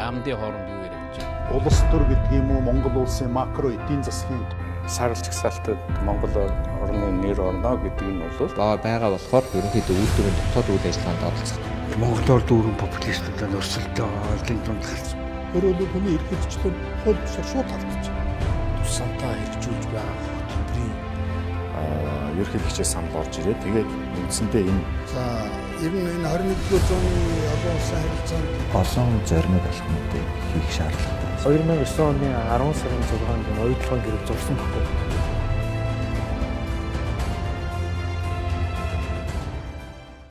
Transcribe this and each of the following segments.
яамдын хооронд юу яригдж байна? Улс төр гэдэг юм уу Монгол улсын макро эдийн засгийн сарлж гсалтад Монгол орны нэр орно гэдэг нь бол байгаа болохоор ерөнхийдөө үйлдвэрийн дотоод үйл ажиллагаанд оролцох. Монголоор дүүрэн популистуудад өрсөлдөө орлын дунд гарсан. өөрөөр хүний хөл бусаар шууд халтж Тусантаа хэрэгжүүлж байгаа хөтөлбөрийн ерөнхийлөгчөөс санал орж ирээ. Тэгээд үндсэндээ энэ За ер нь энэ 21-р зууны олон улсын харилцаанд олон зоримог алхмуудыг хийх шаардлагатай. 2009 оны 10 сарын 6-нд оюутлогын гэрэл зурсан баггүй.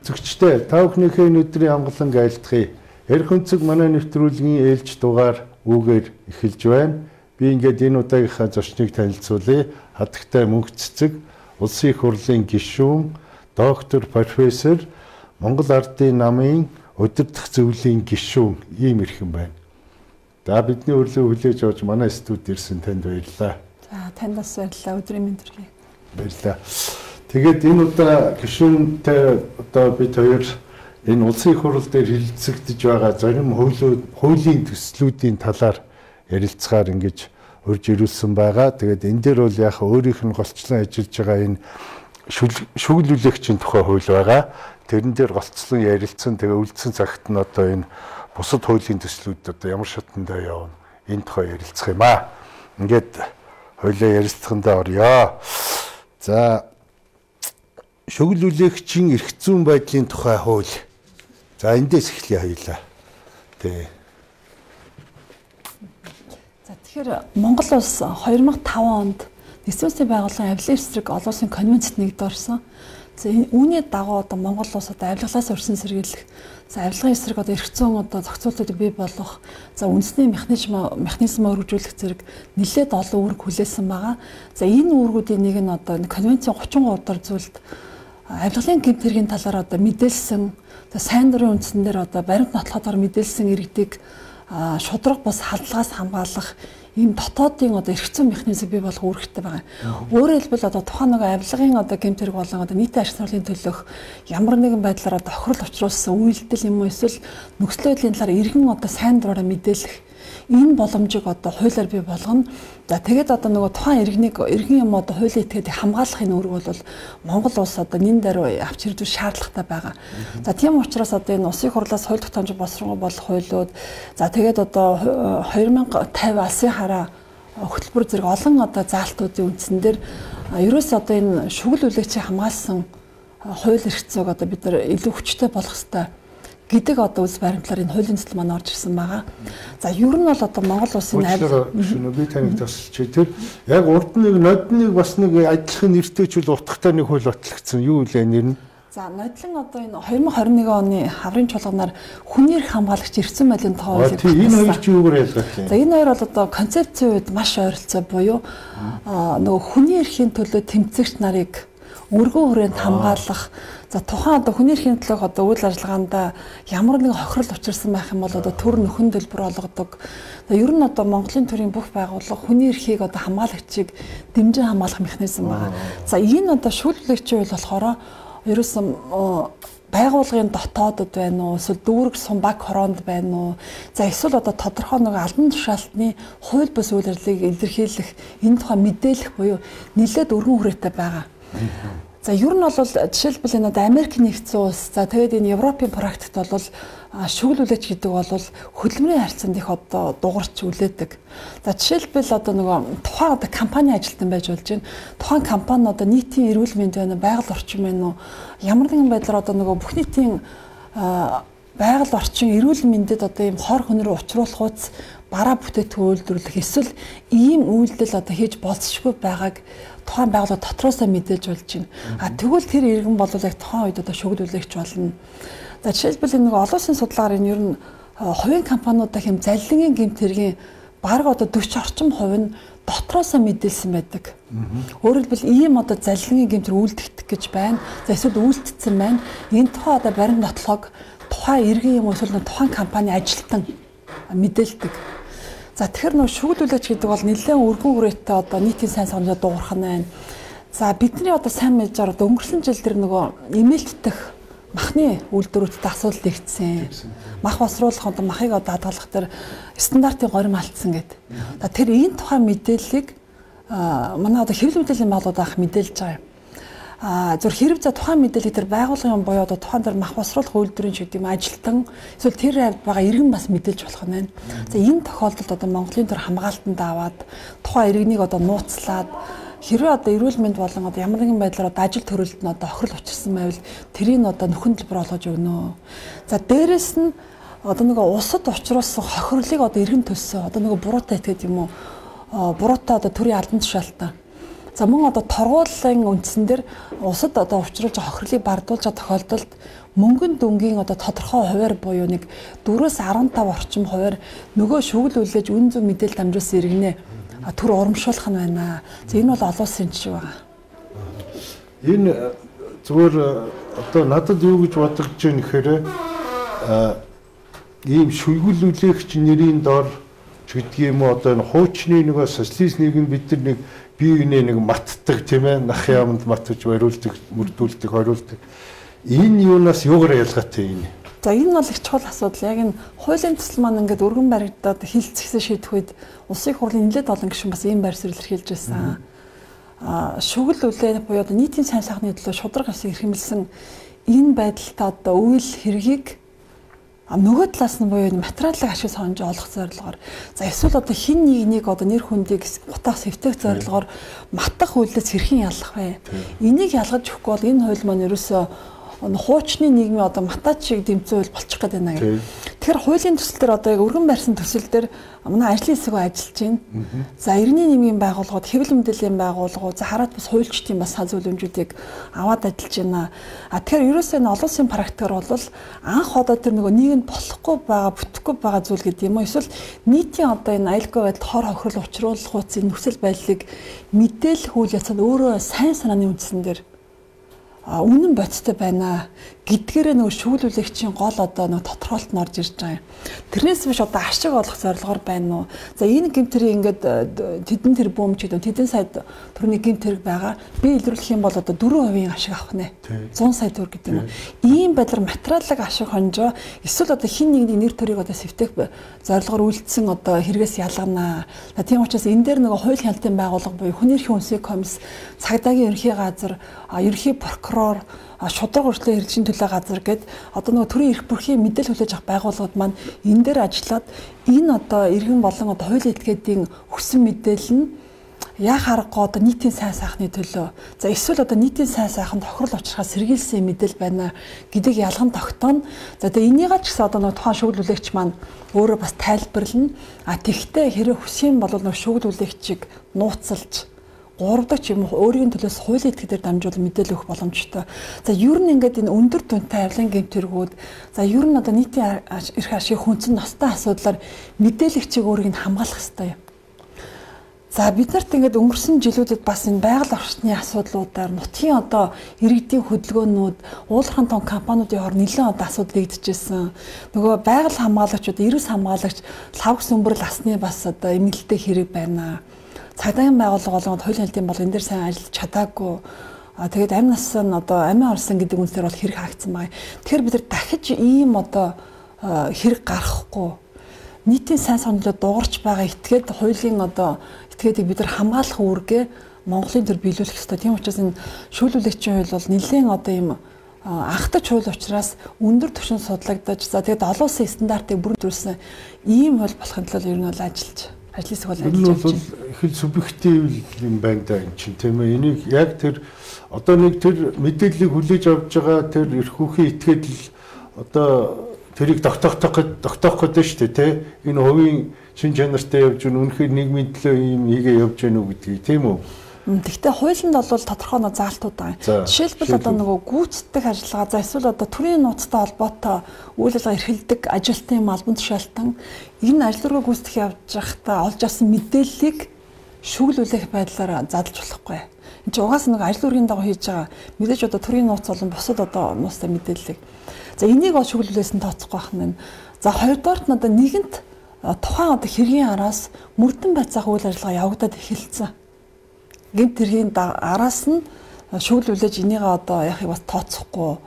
Зөвчтэй та бүхнийхээ өнөөдрийн амгалан айлтгая. Эрх өнцөг манай нэвтрүүлгийн ээлж дугаар үгээр эхэлж байна. Би ингээд энэ удаагийнхаа зочныг танилцуулъя. Хатагтай мөнх цэцэг улсын их хурлын гишүүн доктор профессор Монгол ардын намын удирдах зөвлөлийн гишүүн ийм ирхэн байна. За бидний өрлөө хүлээж авч манай студид ирсэн танд баярлалаа. За танд бас баярлалаа. Өдрийн мэнд хүргэе. Баярлалаа. Тэгээд энэ удаа гишүүнтэй одоо бид хоёр энэ улсын их хурл дээр хилцэгдэж байгаа зарим хуулийн төслүүдийн талаар ярилцгаар ингэж урьж ирүүлсэн байгаа. Тэгээд энэ дээр бол яг өөрийнх нь голцлон ажиллаж байгаа энэ шүглүүлэгчийн тухай хууль байгаа. Тэрэн дээр голцлон ярилцсан тэгээ үлдсэн цагт нь одоо энэ бусад хуулийн төслүүд одоо ямар шатндаа явна энэ тухай ярилцах юм аа. Ингээд хуулиа ярилцсандаа орё. За шүглүүлэгчийн эрх зүйн байдлын тухай хууль. За эндээс эхлэе хоёлаа. Тэ. За тэгэхээр Монгол улс 2005 онд Нийслэлийн байгууллагын авилгын эсрэг олон улсын конвенцэд нэгд орсон. За энэ үүний дагуу одоо Монгол улс одоо авилгалаас өрсөн сэргийлэх за авилгын эсрэг одоо зүйн одоо зохицуултуудыг бий болгох за үндэсний механизм механизм өргөжүүлэх зэрэг нэлээд олон үүрэг хүлээсэн байгаа. За энэ үүргүүдийн нэг нь одоо конвенцийн 33 дахь зүйлд авилгалын гэмт хэргийн талаар одоо мэдээлсэн сайн дурын үндсэн дээр одоо баримт нотлохоор мэдээлсэн иргэдийг шудраг бус халдлагаас хамгаалах ийм дотоодын одоо зүйн механизм бий болох үүрэгтэй байгаа. Өөрөөр хэлбэл одоо тухайн нэг авилгын одоо гэмтэрэг болон одоо нийтийн ашиг турлын төлөх ямар нэгэн байдлаар одоо хохирол учруулсан үйлдэл юм уу эсвэл нөхцөл байдлын талаар иргэн одоо сайн дураараа мэдээлэх энэ боломжийг одоо хуулиар бий болгоно. За тэгээд одоо нөгөө тухайн иргэнийг иргэн юм одоо хуулийн этгээдийг хамгаалахын үүрэг бол Монгол улс одоо нин дээр авч ирдүү шаардлагатай байгаа. За тийм учраас одоо энэ улсын хурлаас хууль тогтоомж боловсрол болох хуулиуд за тэгээд одоо 2050 алсын хараа хөтөлбөр зэрэг олон одоо заалтуудын үндсэн дээр ерөөс одоо энэ шүгэл үлэгчийг хамгаалсан хууль эрх зүйг одоо бид нар илүү хүчтэй болох хэрэгтэй гэдэг одоо үс баримтлаар энэ хуулийн төсөл маань орж ирсэн байгаа. За ер нь бол одоо Монгол улсын айл би таныг тасалж тэр яг урд нэг нодныг бас нэг адилхан нэртэйчүүл утгатай нэг хууль батлагдсан. Юу вэ нэр нь? За нодлон одоо энэ 2021 оны хаврын чуулганаар хүний эрх хамгаалагч эргэсэн байлын тоо хуулийг батлсан. Энэ хоёр чи юугаар ялгаатай? За энэ хоёр бол одоо концепцийн үед маш ойролцоо буюу нөгөө хүний эрхийн төлөө тэмцэгч нарыг өргөн хүрээнд хамгаалах За тухайн одоо хүний эрхийн төлөөх одоо үйл ажиллагаанд ямар нэгэн хохирол учирсан байх юм бол одоо төр нөхөн дэлбэр олгодог. Ер нь одоо Монголын төрийн бүх байгууллага хүний эрхийг одоо хамгаалагчийг дэмжин хамгаалах механизм байна. За энэ одоо шүүлтгүүлэгчийн үйл болохоор ерөөсөн байгууллагын дотоодод байна уу эсвэл дүүрэг сумбаг хороонд байна уу за эсвэл одоо тодорхой нэг албан тушаалтны хууль бус үйл ажиллагааг илэрхийлэх энэ тухай мэдээлэх буюу нэлээд өргөн хүрээтэй байгаа. За ер нь бол жишээлбэл энэ Америк нэгдсэн улс за тэгээд энэ Европын практикт бол шүглүүлэгч гэдэг бол хөдөлмөрийн харьцаанд их одоо дугарч үлээдэг. За жишээлбэл одоо нөгөө тухайн одоо компани ажилтан байж болж байна. Тухайн компани одоо нийтийн эрүүл мэнд байна, байгаль орчин байна уу? Ямар нэгэн байдлаар одоо нөгөө бүх нийтийн байгаль орчин эрүүл мэндэд одоо ийм хор хөнөр учруулах уц бараа бүтээтгүүл үйлдвэрлэх эсвэл ийм үйлдэл одоо хийж болцсошгүй байгааг тухайн байгууллага дотроосоо мэдээж болж байна. А тэгвэл тэр иргэн бол яг тухайн үед одоо шөгдүүлэгч болно. За жишээлбэл нэг олон улсын судалгаар энэ ер нь хувийн компаниудаа хэм заллингийн гэмт хэргийн бараг одоо 40 орчим хувь нь дотроосоо мэдээлсэн байдаг. Өөрөөр хэлбэл ийм одоо заллингийн гэмтэр үйлдэгдэх гэж байна. За эсвэл үйлдэлсэн байна. Энэ тухай одоо баримт нотлог тухайн иргэн юм эсвэл тухайн компани ажилтан мэдээлдэг. За тэгэхээр нөө шүүгдүүлэгч гэдэг бол нэлээд өргөн хүрээтэй одоо нийтийн сайн сонгомжоо дуурах нь байна. За бидний одоо сайн мэдээр одоо өнгөрсөн жил тэр нөгөө эмээлтдэх махны үйлдвэрүүдтэй асуудал нэгдсэн. Мах босруулах одоо махыг одоо хадгалах тэр стандартын горим алдсан гэдэг. За тэр энэ тухайн мэдээллийг манай одоо хэвлэл мэдээллийн байгууллагууд авах мэдээлж байгаа юм. Зөв хэрэг за тухайн мэдээлэл тэр байгууллагын буюу одоо тухайн дээр мах босруулах үйлдвэрийн ч гэдэг юм ажилтан эсвэл тэр байгаа иргэн бас мэдээлж болох нь байна. За энэ тохиолдолд одоо Монголын төр хамгаалтанд аваад тухайн иргэнийг одоо нууцлаад хэрвээ одоо эрүүл мэнд болон одоо ямар нэгэн байдлаар одоо ажил төрөлд нь одоо хохирол учирсан байвал тэрийг одоо нөхөн төлбөр олгож өгнө. За дээрэс нь одоо нөгөө усад учруулсан хохирлыг одоо эргэн төлсөн. Одоо нөгөө буруутай этгээд юм уу? Буруутай одоо төрийн албан тушаалтаа. За мөн одоо торгуулийн үндсэн дээр усад одоо учруулж хохирлыг бардуулж тохиолдолд мөнгөн дүнгийн одоо тодорхой хуваар буюу нэг 4-өөс 15 орчим хуваар нөгөө шүгэл үлээж үн зөв мэдээлэл дамжуулсан иргэнэ төр урамшуулах нь байна. За энэ бол олон улсын жишээ байна. Энэ зүгээр одоо надад юу гэж бодогдож байна гэхээр ийм шүлгүүлүүлэгч нэрийн дор ч гэдгийг юм уу одоо энэ хуучны нөгөө социалист нийгэм бид нар нэг бие биенээ нэг маттдаг тийм ээ нах яамд матж бариулдаг мөрдүүлдэг хориулдаг энэ юунаас юугаар ялгаатай юм За энэ бол их чухал асуудал. Яг энэ хуулийн төсөл маань ингээд өргөн баригдаад хилцэгсээ шийдэх үед улсын хурлын нэлээд олон гишүүн бас ийм байр суурь илэрхийлж байсан. Аа шүгэл үлээ буюу нийтийн сайн сайхны төлөө шудраг асыг хэрхэмлсэн энэ байдалтай одоо үйл хэргийг нөгөө талаас нь буюу материалын ашиг сонж олох зорилгоор за эсвэл одоо хин нэг нэг одоо нэр хүндийг утаах сэвтэх зорилгоор матах үйлдэл хэрхэн ялах вэ? Энийг ялгаж өгөхгүй бол энэ хууль маань ерөөсөө хуучны нийгмийн одоо матач шиг дэмцүүл болчих гээд байна гэх. Тэгэхээр хуулийн төсөл дээр одоо яг өргөн барьсан төсөл дээр манай ажлын хэсэг ажиллаж байна. За иргэний нийгмийн байгууллагууд, хэвлэл мэдээллийн байгууллагууд, за хараад бас хуульчдын бас санал зөвлөмжүүдийг аваад ажиллаж байна. А тэгэхээр ерөөсөө олон улсын практикаар бол анх одоо тэр нөгөө нийгэмд болохгүй байгаа, бүтэхгүй байгаа зүйл гэдэг юм уу? Эсвэл нийтийн одоо энэ аюулгүй байдал хор хохирол учруулах хууц энэ нөхцөл байдлыг мэдээлэх үйл явцад өөрөө сайн санааны үндсэн дээр үнэн бодистой байна гэдгээрээ нөгөө шүүлүүлэгчийн гол одоо нөгөө тодорхойлт нь орж ирж байгаа юм. Тэрнээс биш одоо ашиг олох зорилгоор байна уу? За энэ гимтэрийг ингээд э, тэдэн тэрбум ч гэдэг тэдэн сая төгрөгийн гимтэрэг байгаа. Би илрүүлэх юм бол одоо 4% ашиг авах нэ. 100 сая төгрөг гэдэг юм. Ийм байдлаар материалын ашиг хонжоо эсвэл одоо хин нэгний нэр төрийг одоо сэвтэх зорилгоор үйлдсэн одоо хэрэгээс ялганаа. Тийм учраас энэ дээр нөгөө хууль хяналтын байгууллага буюу хүний эрхийн үндэсний комисс, цагдаагийн ерхий газар, ерхий прокурор шудраг урьдчилан хэрэгжийн төлөө газар гээд одоо нөгөө төрийн эрх бүрхийн мэдээлэл хүлээж авах байгууллагууд маань энэ дээр ажиллаад энэ одоо иргэн болон одоо хуулийн этгээдийн өгсөн мэдээлэл нь яг харахгүй одоо нийтийн сайн сайхны төлөө за эсвэл одоо нийтийн сайн сайханд тохирол учрахаас сэргийлсэн мэдээл байна гэдгийг ялган тогтооно. За тэгээ энийг ч гэсэн одоо нэг тухайн шүүгүүлүүлэгч маань өөрөө бас тайлбарлана. А тэгвэл хэрэг хүсэм бол нэг шүүгүүлүүлэгчийг нууцлж 3 дахь юм өөрийн төлөөс хуулийн этгээдээр дамжуул мэдээлэл өгөх боломжтой. За ер нь ингээд энэ өндөр дүнтэй авлан гэмтэргүүд за ер нь одоо нийтийн эрх ашиг хүнцэн ностой асуудлаар мэдээлэгчийг өөрийг нь хамгаалах хэрэгтэй юм. За бид нарт ингээд өнгөрсөн жилүүдэд бас энэ байгаль орчны асуудлуудаар нутгийн одоо иргэдийн хөдөлгөөнүүд уулархан том компаниудын хор нэлээд одоо асуудал нэгдэжсэн. Нөгөө байгаль хамгаалагчид, эрдэс хамгаалагч лавг сүмбэрл асны бас одоо эмгэлтэй хэрэг байна цагдаагийн байгууллага болгоод хуулийн хэлтийн бол энэ дээр сайн ажиллаж чадаагүй А тэгээд амь нас нь одоо амиа орсон гэдэг үнсээр бол хэрэг хаагдсан байна. Тэгэхээр бид нар дахиж ийм одоо хэрэг гарахгүй нийтийн сайн сонлоод дуурч байгаа этгээд хуулийн одоо этгээдийг бид нар хамгаалах үүргээ Монголын төр биелүүлэх хэрэгтэй. Тийм учраас энэ шүүлүүлэгчийн хууль бол нэлээд одоо ийм анхдаж хууль учраас өндөр түвшин судлагдаж за тэгээд олон улсын стандартыг бүрдүүлсэн ийм хууль болохын тулд ер нь бол ажиллаж ажлын бол ажиллаж байна. Их л субъектив юм байна да эн чинь тийм ээ. Энийг яг тэр одоо нэг тэр мэдээллийг хүлээж авч байгаа тэр эрх хүүхийн этгээд л одоо тэрийг тогтоох тогтоох гэдэг шүү дээ тий. Энэ хувийн шин чанартай явж гэн үнэхээр нийгмийн төлөө ийм хийгээ явж гэнэ үү гэдгийг тийм үү? Гэхдээ хуулинд бол тодорхой нэг заалтууд байгаа. Жишээлбэл одоо нөгөө гүйцэтгэх ажиллагаа за эсвэл одоо төрийн нууцтай холбоотой үйл ажиллагаа эрхэлдэг ажилтны албан тушаалтан энэ ажил руу гүйцэтгэх явж байхдаа олж авсан мэдээллийг шүүглүүлэх байдлаар задлж болохгүй. Энд чинь угаасаа нэг ажил үргийн дагуу хийж байгаа мэдээж одоо төрийн нууц болон бусад одоо нуустай мэдээллийг. За энийг ол шүүглүүлээс нь тооцохгүй байх нь. За хоёрдоорт нь одоо нэгэнт тухайн одоо хэргийн араас мөрдөн байцаах үйл ажиллагаа явагдаад эхэлсэн гинт тэргийн араас нь шүүлүүлж энийг одоо яахыг бас тооцохгүй.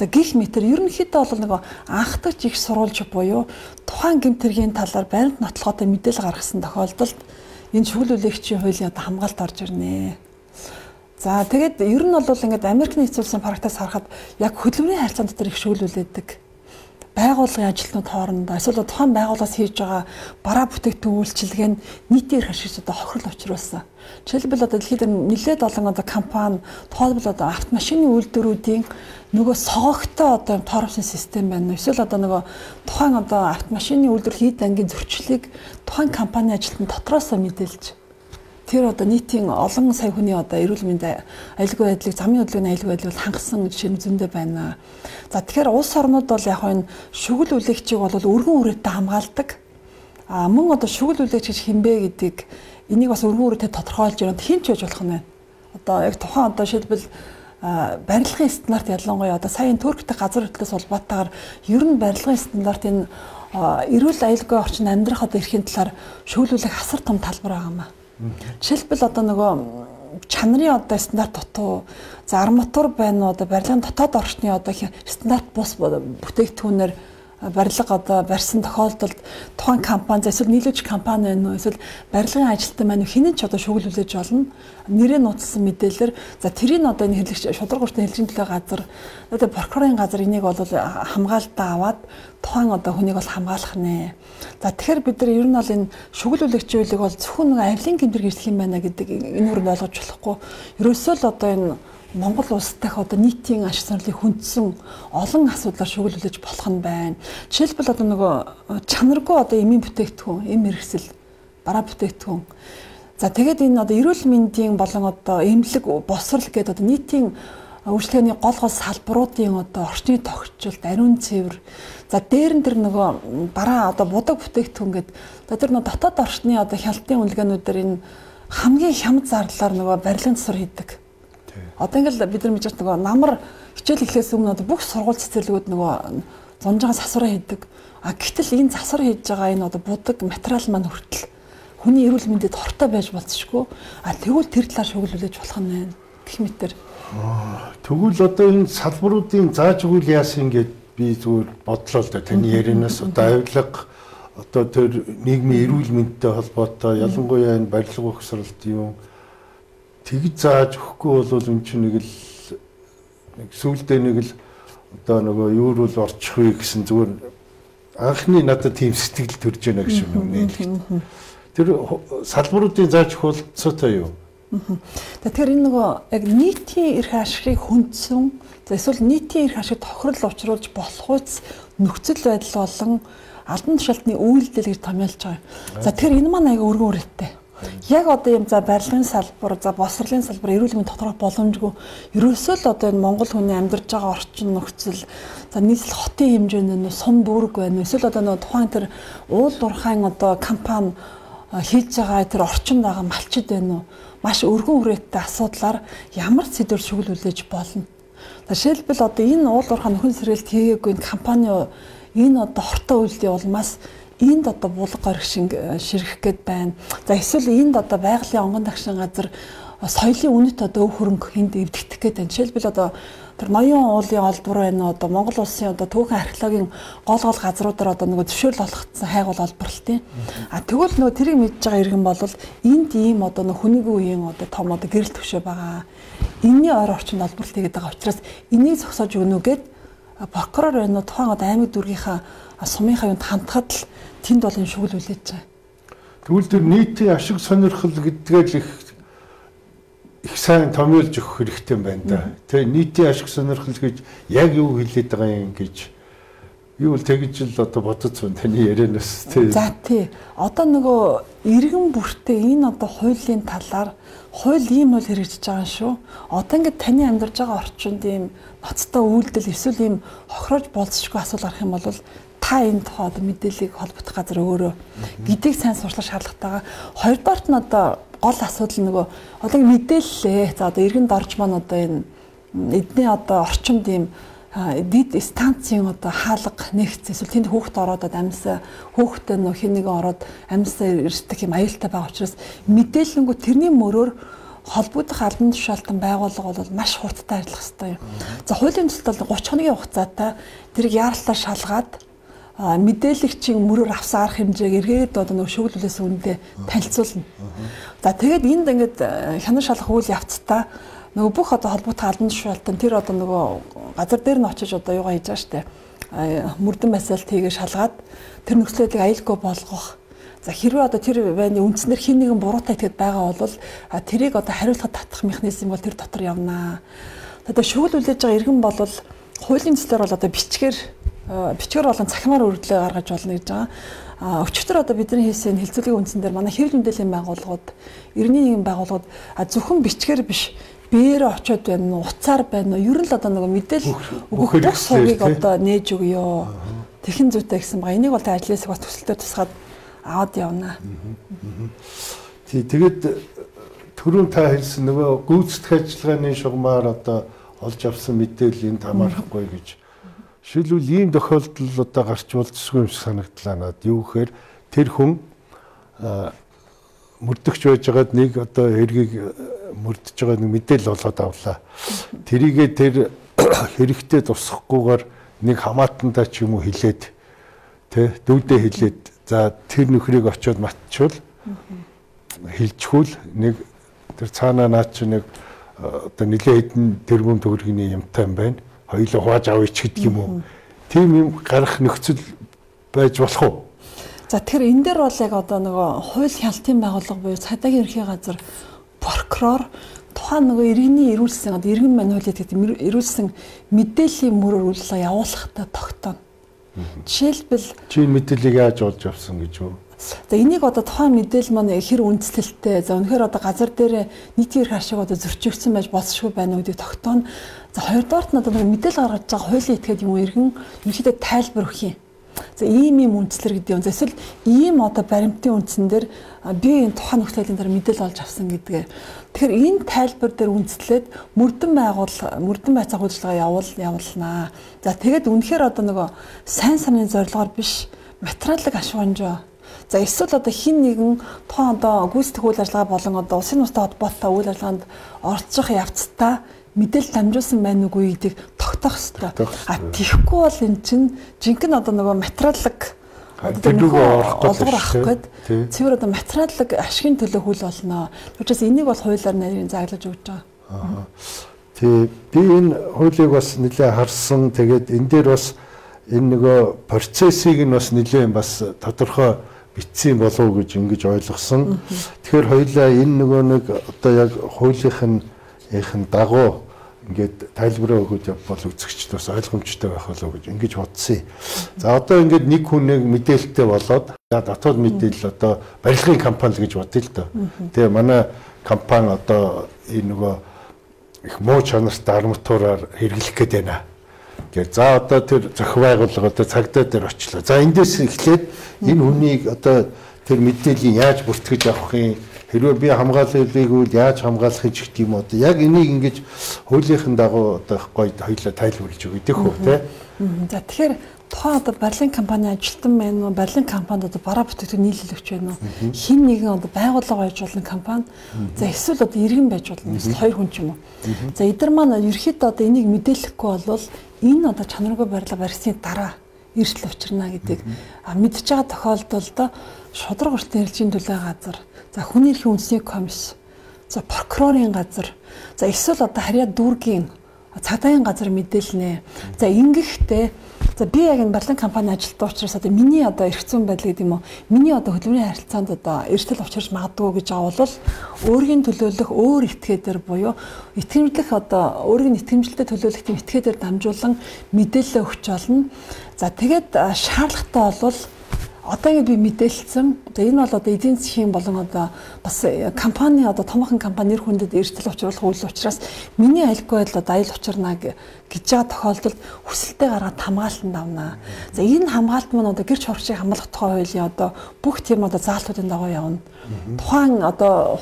За гих метр ерөнхийдөө бол нөгөө анхдагч их сурвалж буюу тухайн гэмтэргийн талаар баримт нотлохотой мэдээлэл гаргасан тохиолдолд энэ шүглүүлэгчийн хуулийн одоо хамгаалт орж ирнэ. За тэгээд ер нь бол ингээд Америк нэгдсэн улсын практикаас харахад яг хөдөлмөрийн харьцаан дотор их шүглүүлээдэг байгууллагын ажилтнууд хоорондоо эсвэл тухайн байгууллагаас хийж байгаа бараа бүтээгдэхүүн үйлчилгээ нь нийтээр хашиж одоо хохирол учруулсан. Жишээлбэл одоо дэлхийд нэлээд олон одоо компани тухайлбал одоо автомашины үйлдвэрүүдийн нөгөө согогтой одоо тооровсон систем байна. Эсвэл одоо нөгөө тухайн одоо автомашины үйлдвэр хийд ангийн зөрчлийг тухайн компани ажилтнууд дотроосоо мэдээлж тэр одоо нийтийн олон сая хүний одоо эрүүл мэндийн аюулгүй байдлыг замын хөдөлгөөний аюулгүй байдлыг хангасан жишээ нь зөндөө байна. За тэгэхээр улс орнууд бол яг энэ шүгэл үлэгчийг бол өргөн үрээтэй хамгаалдаг. А мөн одоо шүгэл үлэгч гэж хинбэ гэдгийг энийг бас өргөн үрээтэй тодорхойлж ирээд хин ч байж болох нь байна. Одоо яг тухайн одоо шилбэл барилгын стандарт ялангуяа одоо сая Турктэй газар хөдлөлтөөс холбоотойгоор ер нь барилгын стандарт энэ эрүүл аюулгүй орчин амьдрах одоо эрхийн талаар шүүлүүлэх асар том талбар байгаа юм аа. Жишээлбэл одоо нөгөө чанарын одоо стандарт дутуу за арматур байна уу? Одоо барилгын дотоод орчны одоо стандарт бус бүтээгдэхүүнээр барилга одоо барьсан тохиолдолд тухайн компани эсвэл нийлүүлж компани байна уу? Эсвэл барилгын ажилтан байна уу? Хинэн ч одоо шүглүүлж болно? Нэрээ нууцсан мэдээлэлэр за тэрийг одоо энэ хэлэгч шударгууртын хэлжин төлөө газар одоо прокурорын газар энийг бол хамгаалтаа аваад тухайн одоо хүнийг бол хамгаалах нэ. За тэгэхээр бид нар ер нь бол энэ шүглүүлэгчүүлэг бол зөвхөн нэг авлин гэмтэр гэрчлэх юм байна гэдэг энэ үрд ойлгож болохгүй. Ерөөсөө л одоо энэ Монгол улс дахь одоо нийтийн ашиг сонирхлыг хүндсэн олон асуудлаар шүглүүлж болох нь байна. Жишээлбэл одоо нөгөө э, чанаргүй одоо эмийн бүтээгдэхүүн, эм хэрэгсэл, бараа бүтээгдэхүүн. За тэгээд энэ одоо эрүүл мэндийн болон одоо эмнэлэг босрал гэдэг одоо нийтийн үйлчлэгээний гол гол салбаруудын одоо орчны тогтцолд ариун цэвэр за дээр нь тэр нөгөө бараа одоо будаг бүтээгдэхүүн гэдэг тэр нөгөө дотоод орчны одоо хяналтын үнэлгээнүүдээр энэ хамгийн хямд зарлаар нөгөө барилгын засвар хийдэг Одоо ингээл бид нар мэдэж байгаа намар хичээл эхлээс өмнө одоо бүх сургууль цэцэрлэгүүд нөгөө зунжаага засвараа хийдэг. А гэтэл энэ засвар хийж байгаа энэ одоо будаг материал маань хүртэл хүний эрүүл мэндэд хортой байж болцшгүй. А тэгвэл тэр талаар шүглүүлж болох нь байна. Гэх мэтэр. Тэгвэл одоо энэ салбаруудын зааж өгвөл яасан гэд би зүгээр бодлоо л да таны ярианаас одоо авилга одоо тэр нийгмийн эрүүл мэндтэй холбоотой ялангуяа энэ барилга ухсралт юм тэгж зааж өгөхгүй бол эн чинь нэг л нэг сүулдэ нэг л одоо нөгөө юу руу л орчих вэ гэсэн зүгээр анхны надад тийм сэтгэл төрж байна гэж юм. Тэр салбаруудын зааж өгөх болцоотой юу? Тэгэхээр энэ нөгөө яг нийтийн эрх ашигыг хүндсэн эсвэл нийтийн эрх ашиг тохирол учруулж болох үс нөхцөл байдал болон албан тушаалтны үйлдэл гэж томьёолж байгаа. За тэгэхээр энэ маань аяга өргөн үрэттэй. Яг одоо юм за барилгын салбар, за босрлын салбар, эрүүл мэндийн тодорхой боломжгүй. Ерөөсөө л одоо энэ Монгол хүний амьдарч байгаа орчин нөхцөл за нийслэл хотын хэмжээнд нь сум дүүрэг байна. Эсвэл одоо нөгөө тухайн тэр уул уурхайн одоо компани хийж байгаа тэр орчинд байгаа малчид байна уу? Маш өргөн үрээтэй асуудлаар ямар сэдвэр шүглүүлж болно. Жишээлбэл одоо энэ уул уурхайн нөхөн сэргэлт хийгээгүй компани энэ одоо хортой үйлдэл улмаас энд одоо булга гориг шиг э, ширхэх гээд байна. За эсвэл энд одоо байгалийн онгон тагшин газар э, соёлын үнэт одоо өв хөрөнгө энд эвдэгдэх гээд байна. Жишээлбэл одоо тэр ноён уулын олбор байна одоо Монгол улсын одоо түүхэн археологийн гол гол газруудаар одоо нөгөө зөвшөөрөл олгогдсон хайгуул олбор л тийм. А тэгвэл нөгөө тэрийг мэдж байгаа иргэн бол энд ийм одоо нөгөө хүнийгүй үеийн одоо том одоо гэрэл төвшөө байгаа. Энийний ойр орчинд олборлт хийгээд байгаа учраас энийг зогсоож өгнө гэд прокурор байна уу тухайн одоо аймаг дүргийнхаа сумынхаа юунд хандхад л тэнд бол энэ шүгэл үлээж байгаа. Тэгвэл тэр нийтийн ашиг сонирхол гэдгээ л их их сайн томьёолж өгөх хэрэгтэй юм байна да. Тэ нийтийн ашиг сонирхол гэж яг юу хэлээд байгаа юм гэж юу л тэгж л одоо байна таны ярианаас тий. За тий. Одоо нөгөө иргэн бүртээ энэ одоо хуулийн талаар хууль ийм бол хэрэгжиж байгаа шүү. Одоо ингээд таны амьдарч байгаа орчинд ийм ноцтой үйлдэл эсвэл ийм хохирож болцсошгүй асуудал гарах юм бол та энэ одоо мэдээллийг холбогдох газар өөрөө гэдгийг сайн сурчлах шаардлагатай. Хоёрдоорт нь одоо гол асуудал нөгөө одоо мэдээллээ. За одоо иргэн дорж маань одоо энэ эдний одоо орчинд ийм дид станцын одоо хаалга нэгц эсвэл тэнд хүүхд ороод амьсаа хүүхдээ нөх хэнийг ороод амьсаа ирдэг юм аюултай байгаа учраас мэдээлэлгүй тэрний мөрөөр холбогдох албан тушаалтан байгууллага бол маш хурдтай ажиллах хэрэгтэй юм. За хуулийн төсөлд бол 30 хоногийн хугацаатай тэрийг яаралтай шалгаад мэдээлэгчийн мөрөөр авсан арга хэмжээг эргээд одоо нөгөө шүүгүүлээс үүндээ танилцуулна. За тэгээд энд ингээд хянан шалах үйл явцдаа нөгөө бүх одоо холбогдох албан тушаалтан тэр одоо нөгөө газар дээр нь очиж одоо юугаа хийж байгаа штэ мөрдөн масаалт хийгээ шалгаад тэр нөхцөлийг аюулгүй болгох За хэрвээ одоо тэр байны үндснэр хин нэгэн буруутай итгэж байгаа бол тэрийг одоо хариулахад татах механизм бол тэр дотор явнаа. Одоо шүүл үлээж байгаа иргэн бол хуулийн төслөөр бол одоо бичгээр бичгээр болон цахимаар өргөдлөө гаргаж болно гэж байгаа. А өчигдөр одоо бидний хийсэн хилцүүлгийн үндсэн дээр манай хэвлэл мэдээллийн байгууллагууд, эртний нэгэн байгууллагууд зөвхөн бичгээр биш бээр очиод байна уу, уцаар байна уу? Ер нь л одоо нэг мэдээлэл өгөх бүх сувгийг одоо нээж өгөө. Тэхэн зүйтэй гэсэн байгаа. Энийг бол ажлын хэсэг бас төсөлтөөр тусгаад аваад явна. Тий тэгэд түрүүн та хэлсэн нөгөө гүйцэтгэх ажиллагааны шугамар одоо олж авсан мэдээлэл энд хамаарахгүй гэж. Шилбэл ийм тохиолдол одоо гарч болцсгүй юм шиг санагдлаа надад. Юу гэхээр тэр хүн мөрдөгч байжгаад нэг одоо эргийг мөрдөж байгаа нэг мэдээлэл олгоод авлаа. Тэрийгээ тэр хэрэгтэй тусахгүйгээр нэг хамаатандаа ч юм уу хилээд тэ дүүдээ хилээд За тэр нөхрийг очиод матчвал хилчхүүл нэг тэр цаанаа наад чи нэг одоо нэлээд хэдэн тэрбум төгрөгийн юмтай юм байна. Хоёулаа хувааж авъя ч гэдэг юм уу. Тийм юм гарах нөхцөл байж болох уу? За тэр энэ дээр бол яг одоо нөгөө хууль хяналтын байгууллага буюу цайдагийн ерхий газар прокурор тухайн нөгөө иргэний ирүүлсэн одоо иргэн мань хуулиэд гэдэг ирүүлсэн мэдээллийн мөрөөр үйл явуулахтаа тогтооно. Жишээлбэл чи мэдээллийг яаж олж авсан гэж үү? За энийг одоо тухайн мэдээлэл маань хэр үндэслэлтэй. За үнэхээр одоо газар дээр нийтийн эрх ашиг одоо зөрчигдсөн байж болсошгүй байна уу гэдгийг тогтооно. За хоёрдугаарт нь одоо мэдээлэл гаргаж байгаа хуулийн этгээд юм иргэн ерөнхийдөө тайлбар өгөх юм. За ийм ийм үндслэр гэдэг юм. Эсвэл ийм одоо баримтын үндсэн дээр би энэ тухайн нөхцөлийн дараа мэдээлэл олж авсан гэдгээ. Тэгэхээр энэ тайлбар дээр үндслээд мөрдөн байгуул мөрдөн байцаах үйлчилгээ явуул явуулнаа. За тэгээд үнэхээр одоо нөгөө сайн санааны зорилгоор биш материалын ашигонжоо За эсвэл одоо хин нэгэн тухайн одоо гүйцэтгэх үйл ажиллагаа болон одоо улсын устай холбоотой үйл ажиллагаанд орцох явцдаа мэдээлэл дамжуулсан байна уугүй гэдгийг тогтоох хэрэгтэй. А тийхгүй бол эн чинь жинхэнэ одоо нөгөө материаллык тэрнүүгөө орохгүй авах гээд цэвэр одоо материаллык ашигын төлөө хүл болно. Учраас энийг бол хуулиар нарийн заглаж өгч байгаа. Тий би энэ хуулийг бас нэлээ харсан. Тэгээд энэ дээр бас энэ нөгөө процессыг нь бас нэлээ бас тодорхой битсэн болов уу гэж ингэж ойлгосон. Тэгэхээр хоёлаа энэ нөгөө нэг одоо яг хуулийнх нь ийнхэн дагуу ингээд тайлбараа өгөөд явбал үзэгчд бас ойлгомжтой байх болов гэж ингэж бодсон. За одоо ингээд нэг хүнийг мэдээлэлтэй болоод дотоод мэдээлэл одоо барилгын компани гэж бодъё л доо. Тэгээ манай компани одоо энэ нөгөө их муу чанартай арматураар хэрэглэх гээд байна. Гэхдээ за одоо тэр зохи байгууллага одоо цагдаа дээр очлоо. За эндээс эхлээд энэ хүнийг одоо тэр мэдээллийг яаж бүртгэж авах юм Хэрвээ би хамгааллыг үл яаж хамгаалахыг ч гэдэг юм одоо яг энийг ингэж хуулийнхын дагуу одоо гоё хоёлаа тайлбарлаж өгöd гэх үү те. За тэгэхээр тухайн одоо барилгын компани ажилтан байна уу? Барилгын компанид одоо бараа бүтээгдэхүүн нийлүүлэгч байна уу? Хин нэгэн одоо байгууллага байж болно компани. За эсвэл одоо иргэн байж болно. Эсвэл хоёр хүн ч юм уу. За эдгээр маань ерөөхдөө одоо энийг мэдээлэхгүй бол энэ одоо чанаргүй барилга барьсны дараа эрсдэл учрна гэдгийг мэдж байгаа тохиолдолд шудраг уртын хэлжийн төлөө газар За хүний эрхийн үндэсний комисс. За прокурорын газар. За эсвэл одоо харьяа дүүргийн цагдаагийн газар мэдээлнэ. За ингэхдээ за би яг энэ барилгын компани ажилтдаг учраас одоо миний одоо эрх зүйн байдал гэдэг юм уу? Миний одоо хөдөлмөрийн харилцаанд одоо эрсдэл учрж магадгүй гэж бол өөрийн төлөөлөх өөр этгээдэр буюу итгэмжлэх одоо өөрийн итгэмжлэлтэй төлөөлөх тийм этгээдэр дамжуулан мэдээлэл өгч олно. За тэгээд шаардлагатай болвол одоо ингэ би мэдээлсэн. За энэ бол одоо эдийн засгийн болон одоо бас э, компани одоо томоохон компани нэр хүндэд эрсдэл учруулах үйл учраас миний альгүй байдлаа аял учирна гэж байгаа тохиолдолд хүсэлтэд гаргаад хамгаалтанд авна. За энэ хамгаалт маань одоо гэрч хорчийг хамгаалах тухай хуулийн одоо бүх тийм одоо заалтуудын дагуу явна. Тухайн одоо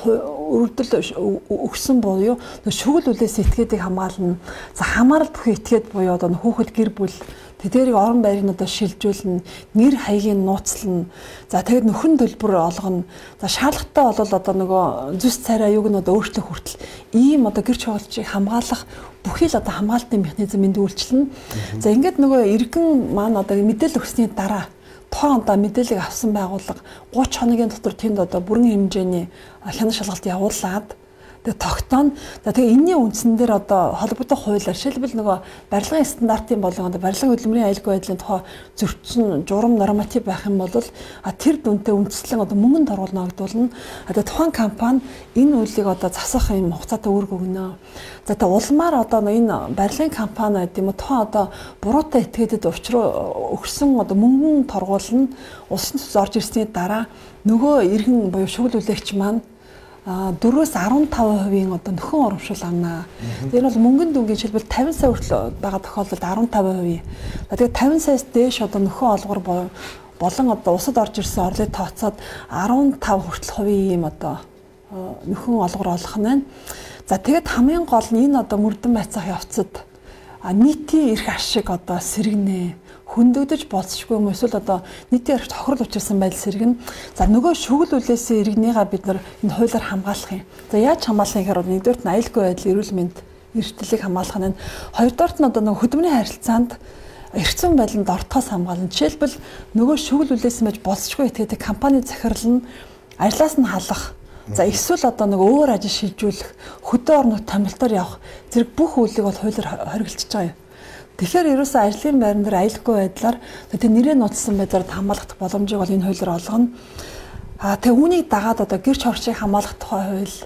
өргөдөл өгсөн буюу шүгэл үлээс этгээдийг хамгаална. За хамаарал бүхий этгээд буюу одоо хүүхэд гэр бүл тэдгэрийг орон байрыг одоо шилжүүлнэ, нэр хаягийг нууцлна. За тэгээд нөхөн төлбөр олгоно. За шаардлагатай бол одоо нөгөө зүс царай аюуг нь одоо өөрчлөх хүртэл ийм одоо гэр чухалчийг хамгаалах бүхий л одоо хамгаалтын механизм энд үйлчлэнэ. За ингээд нөгөө иргэн маань одоо мэдээлэл өгсөний дараа тухайн одоо мэдээллийг авсан байгууллага 30 хоногийн дотор тэнд одоо бүрэн хэмжээний хянах шалгалт явуулаад Тэгээ тогтооно. За тэгээ энэний үндсэн дээр одоо холбоотой хуулиар шилбэл нөгөө барилгын стандартын болон одоо барилгын хөдөлмөрийн аюулгүй байдлын тухай зөрчсөн журам норматив байх юм бол а тэр дүнтэй үндслэн одоо мөнгөнд оруулна гэдүүлнэ. А тэгээ тухайн компани энэ үйлийг одоо засах юм хугацаатай үүрэг өгнө. За тэгээ улмаар одоо энэ барилгын компани гэдэг юм уу тухайн одоо буруутай этгээдэд учруу өгсөн одоо мөнгөн торгуулна. Улсын төс орж ирсний дараа нөгөө иргэн буюу шүглүүлэгч маань 4-өөс 15%-ийн одоо нөхөн оромшуул авнаа. Тэр бол мөнгөнд дүнгийн шилбэл 50 сая хүртэл байгаа тохиолдолд 15%. Тэгээд 50 саяас дээш одоо нөхөн олгор болон одоо усад орж ирсэн орлыг тооцоод 15 хүртэл хувийн юм одоо нөхөн олгор олох нь байна. За тэгээд хамгийн гол нь энэ одоо мөрдөн байцаах явцад нийтийн эрх ашиг одоо сэргэнэ хөндөгдөж болцшгүй юм эсвэл одоо нийтийн эрх тохирол учирсан байдал сэргэн. За нөгөө шүгэл үлээсэн иргэнийга бид нар энэ хуулиар хамгаалах юм. За яаж хамгаалах юм гэхээр нэгдүгürt нь аюулгүй байдал эрүүл мэнд эрсдлийг хамгаалах нь хоёрдугаарт нь одоо нөгөө хөдөлмөрийн харилцаанд эргэцэн байдланд ортохоос хамгаална. Жишээлбэл нөгөө шүгэл үлээсэн байж болцшгүй этгээдэг компани захирал нь ажлаас нь халах За эсвэл одоо нэг өөр ажил шилжүүлэх, хөдөө орнууд томилтоор явах зэрэг бүх үйлийг бол хуулиар хоригдчихж байгаа юм. Тэгэхээр ерөөсөө ажлын байран дээр аюулгүй байдлаар тэр нэрээ нууцсан байдлаар хамгаалах боломжийг бол энэ хуулиар олгоно. А тэг үүнийг дагаад одоо гэрч орчийг хамгаалах тухай хууль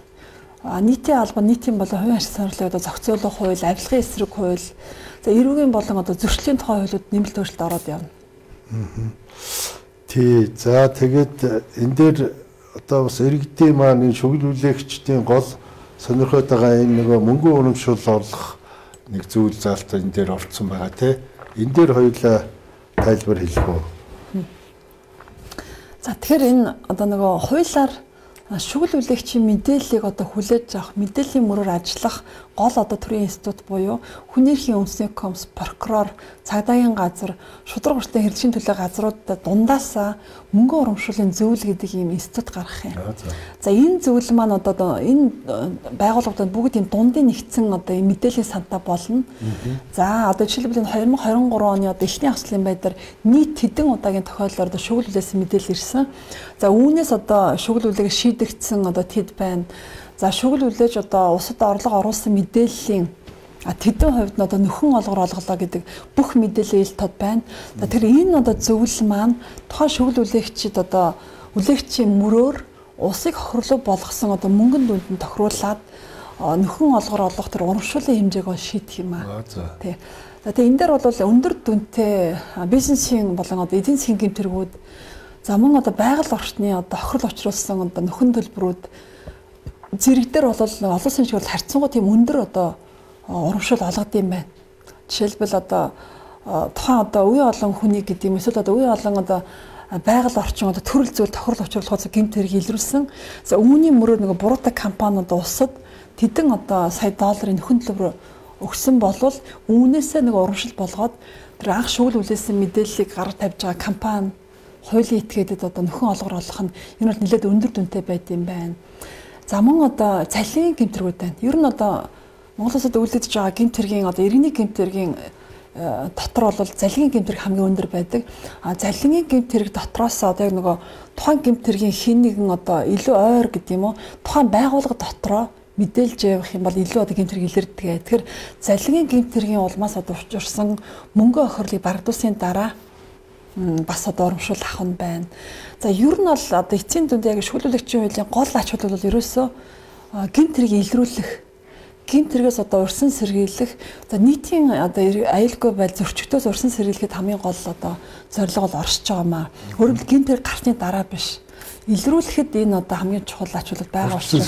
нийтийн албан нийтийн болон хувийн ашиг сонирхлыг одоо зохицуулах хууль, авилгын эсрэг хууль, за эрүүгийн болон одоо зөрчлийн тухай хуулиуд нэмэлт өөрчлөлт ороод явна. Тий. За тэгээд энэ дээр одоо бас иргэдийн маань энэ шүглүүлэгчдийн гол сонирхоод байгаа энэ нөгөө мөнгө урамшуул орлох нэг зүйл заалт энэ дээр орцсон байгаа тий. Энэ дээр хоёулаа тайлбар хэлэх үү? За тэгэхээр энэ одоо нөгөө хуулиар шүгэл үлээгчийн мэдээллийг одоо хүлээж авах, мэдээллийн мөрөөр ажиллах гол одоо төрийн институт буюу хүний эрхийн үндэсний комисс, прокурор, цагдаагийн газар, шудраг хүртээ хэрэгжлийн төлөө газруудад дундаасаа мөнгө урамшууллын зөвлөл гэдэг ийм институт гаргах юм. За энэ зөвлөл маань одоо энэ э, байгууллагууд бүгд ийм дундын нэгдсэн одоо мэдээллийн санта болно. За одоо жишээлбэл энэ 2023 оны одоо эхний ахслын байдлаар нийт хэдэн удаагийн тохиолдолд одоо шүгэл үлээсэн мэдээлэл ирсэн. За үүнээс одоо шүгэл үлээг шийдэгдсэн одоо тэд байна. За шүгэл үлээж одоо усад орлого оруулсан мэдээллийн тэдэн хувьд нь одоо нөхөн олгор олголоо гэдэг бүх мэдээлэл ил тод байна. За тэр энэ одоо зөвлөл маань тухайн шүгэл үлээгчид одоо үлээгчийн мөрөөр усыг хохирлоо болгосон одоо мөнгөн дүнд нь тохируулаад нөхөн олгор олгох тэр урамшууллын хэмжээг бол шийдэх юм аа. Тий. За тэгээ энэ дээр бол өндөр дүнтэй бизнесийн болон одоо эдийн засгийн гэмтэргүүд за мөн одоо байгаль орчны одоо хохирол учруулсан одоо нөхөн төлбөрүүд зэрэг дээр бол олон шиг бол харьцангуй тийм өндөр одоо урамшуул олгод юм байна. Жишээлбэл одоо тухайн одоо үе олон хүний гэдэг юм эсвэл одоо үе олон одоо байгаль орчин одоо төрөл зүйл тохирол учруулах гэмт хэрэг илрүүлсэн. За үүний мөрөөр нэг буруутай компаниуд улсад тэдэн одоо сая долларын нөхөн төлбөр өгсөн болвол үүнээсээ нэг урамшил болгоод тэр анх шүүл үлээсэн мэдээллийг гаргаж тавьж байгаа компани хуулийн этгээдэд одоо нөхөн олгор олох нь энэ бол нэлээд өндөр дүнтэй байд юм байна. За мөн одоо цалин гэмтэргүүд байна. Ер нь одоо Монгол улсад үйлдэж байгаа гэмтэргийн одоо иргэний гэмтэргийн э, дотор бол залгийн гэмтэрэг хамгийн өндөр байдаг. А залгийн гэмтэрэг дотроос одоо яг нөгөө тухайн гэмтэргийн хин нэгэн одоо илүү ойр гэдэг юм уу? Тухайн байгууллага дотроо мэдээлж явах юм бол илүү одоо гэмтэрэг илэрдэг. Тэгэхээр залгийн гэмтэргийн улмаас одоо учирсан мөнгө охирлыг багдуулсны дараа бас одоо урамшуул нь байна. За ер нь бол одоо эцсийн дүнд яг шүүлүүлэгчийн хуулийн гол ач холбогдол бол ерөөсөө гинт тэрийг илрүүлэх гинт тэргээс одоо урьсан сэргийлэх за нийтийн одоо аюулгүй байдал зөрчигдөөс урьсан сэргийлэхэд хамгийн гол одоо зорилго бол оршиж байгаа маа. Өөрөөр гинт тэр гарсны дараа биш. Илрүүлэхэд энэ одоо хамгийн чухал ач холбогдол байгаа учраас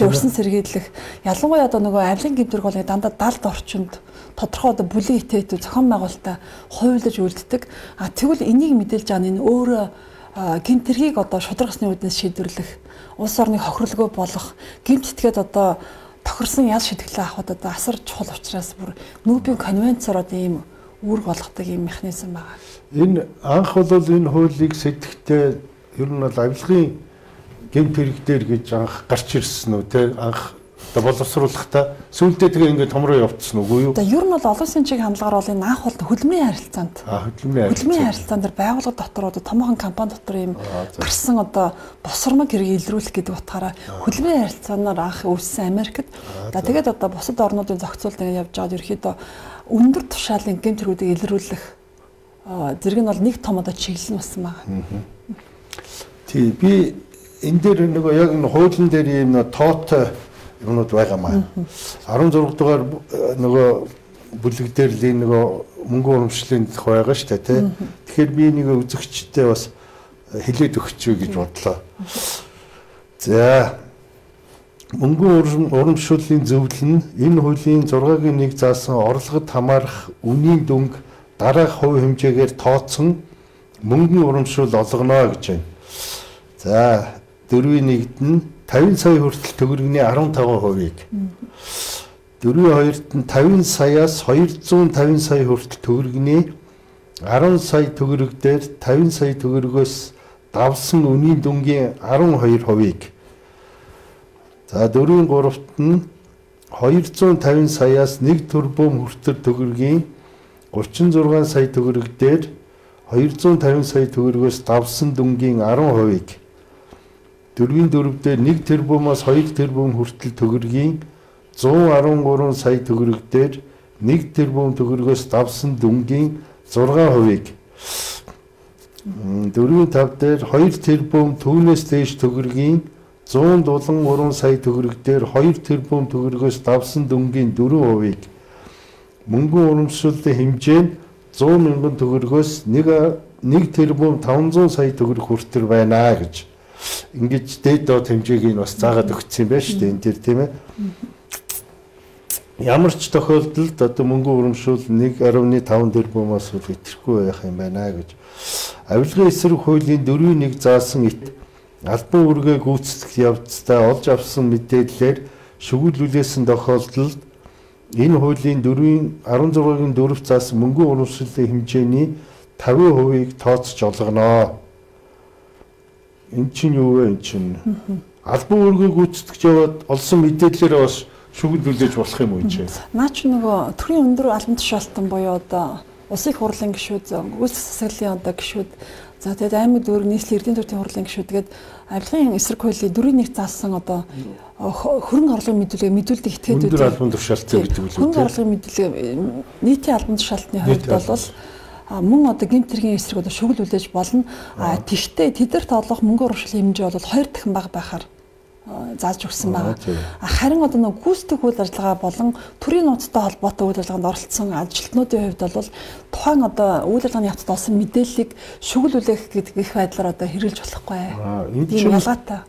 урьсан сэргийлэх ялангуяа одоо нөгөө авлин гэмтэрэг бол дандаа далд орчинд тодорхой одоо бүлийн итээтүү зохион байгуулалтаа хувилж үлддэг. А тэгвэл энийг мэдээлж байгаа нь энэ өөрөө гэмтэргийг одоо шударгасны үүднээс шийдвэрлэх улс орныг хохирлогоо болох гэмтэтгээд одоо тохирсон ял шидэглээ авахд одоо асар чухал учраас бүр нүүбийн конвенцоор одоо ийм үүрэг болгодог юм механизм байгаа. Энэ анх бол энэ хуулийг сэтгэхдээ ер нь бол авилгын гэмт хэрэг дээр гэж анх гарч ирсэн үү те анх одоо боловсруулахдаа сүүлдээ тэгээ ингээд том руу явцсан үгүй юу? За ер нь бол олон улсын чиг хандлагаар бол энэ анх бол хөдөлмөрийн харилцаанд. Хөдөлмөрийн харилцаан дээр байгууллага дотор одоо томоохон компани дотор ийм гарсан одоо босромог хэрэг илрүүлэх гэдэг утгаараа хөдөлмөрийн харилцаанаар анх үүссэн Америкт. За тэгээд одоо бусад орнуудын зохицуулт ингээд явж байгаад ерөөхдөө өндөр тушаалын гэмт хэргүүдийг илрүүлэх зэрэг нь бол нэг том одоо чиглэл нь басан байгаа. Тий би энэ дээр нөгөө яг энэ хуулийн дээр ийм тоотой юмнууд байгаамаа. 16 дугаар э, нөгөө бүлэг дээр л нөгөө мөнгө урамшлын тухай байгаа шүү дээ тий. Тэгэхээр би нэг үзэгчтэй бас хэлээд өгч үү гэж бодлоо. За мөнгө урам- урамшууллын зөвлөл нь энэ хуулийн 6-гийн 1 заасан орлогод хамаарах үнийн дүнг дараах хувь хэмжээгээр тооцсон мөнгөн урамшуул олгоно гэж байна. За дөрвийн нэгд нь 50 сая хүртэл төгрөгний 15%-ийг. Дөрвийн хоёрт нь 50 саяас 250 сая хүртэл төгрөгний 10 сая төгрөг дээр 50 сая төгрөгөөс давсан үнийн дүнгийн 12%-ийг. За дөрвийн гуравт нь 250 саяас 1 тэрбум хүртэл төгрөгийн 36 сая төгрөг дээр 250 сая төгрөгөөс давсан дүнгийн 10%-ийг дөрвийн дөрөвдөө 1 тэрбумаас 2 тэрбум хүртэл төгрөгийн 113 сая төгрөг дээр 1 тэрбум төгрөгөөс давсан дүнгийн 6%-ийг М, дөрвийн тав дээр 2 тэрбум түүнээс дээш төгрөгийн 173 сая төгрөг дээр 2 тэрбум төгрөгөөс давсан дүнгийн 4%-ийг мөнгөн урамшууллын хэмжээ нь 100 мянган төгрөгөөс 1 1 тэрбум 500 сая төгрөг хүртэл байна гэж ингэж дээд доод хэмжээг нь бас заагаад өгсөн юм байна шүү дээ энэ төр тийм ээ. Ямар ч тохиолдолд одоо мөнгө урамшуул 1.5 тэрбумаас үл итерхгүй байх юм байна гэж. Авилгын эсрэг хуулийн 4.1 заасан ит албан үүргээ гүйцэтгэх явцдаа олж авсан мэдээллээр шүглүүлсэн тохиолдолд энэ хуулийн 4-ийн 16-гийн 4-т заасан мөнгө урамшууллын хэмжээний 50%-ийг тооцож олгоно. Эн чинь юу вэ эн чинь? Албан үүргээ гүйцэтгэж яваад олсон мэдээллээрээ бас шүглүүлж болох юм уу энэ чинь? Наа чи нөгөө төрийн өндөр албан тушаалтан буюу одоо улсын хурлын гишүүд, үйлс засаглалын одоо гишүүд, за тэгээд аймаг дүүрэг нийслэлийн эрдэнэ төвийн хурлын гишүүд тэгээд авилгын эсрэг хуулийн дөрвийн нэг заасан одоо хөрөнгө орлогын мэдүүлэг мэдүүлдэг этгээдүүд Өндөр албан тушаалттай гэдэг үү? хөрөнгө орлогын мэдүүлэг нийтийн албан тушаалтны хувьд бол мөн одоо гэмт хэргийн эсрэг одоо шүглүүлж болно. А тэгтээ тэдэрт олох мөнгө урамшлын хэмжээ бол хоёр дахин бага байхаар зааж өгсөн байгаа. Харин одоо нэг гүйцэтгэх үйл ажиллагаа болон төрийн нууцтай холбоотой үйл ажиллагаанд оролцсон ажилтнуудын хувьд бол тухайн одоо үйл ажиллагааны явцад олсон мэдээллийг шүглүүлэх гэдэг их байдлаар одоо хэрэгжилж болохгүй. Чинь- ялгаатай.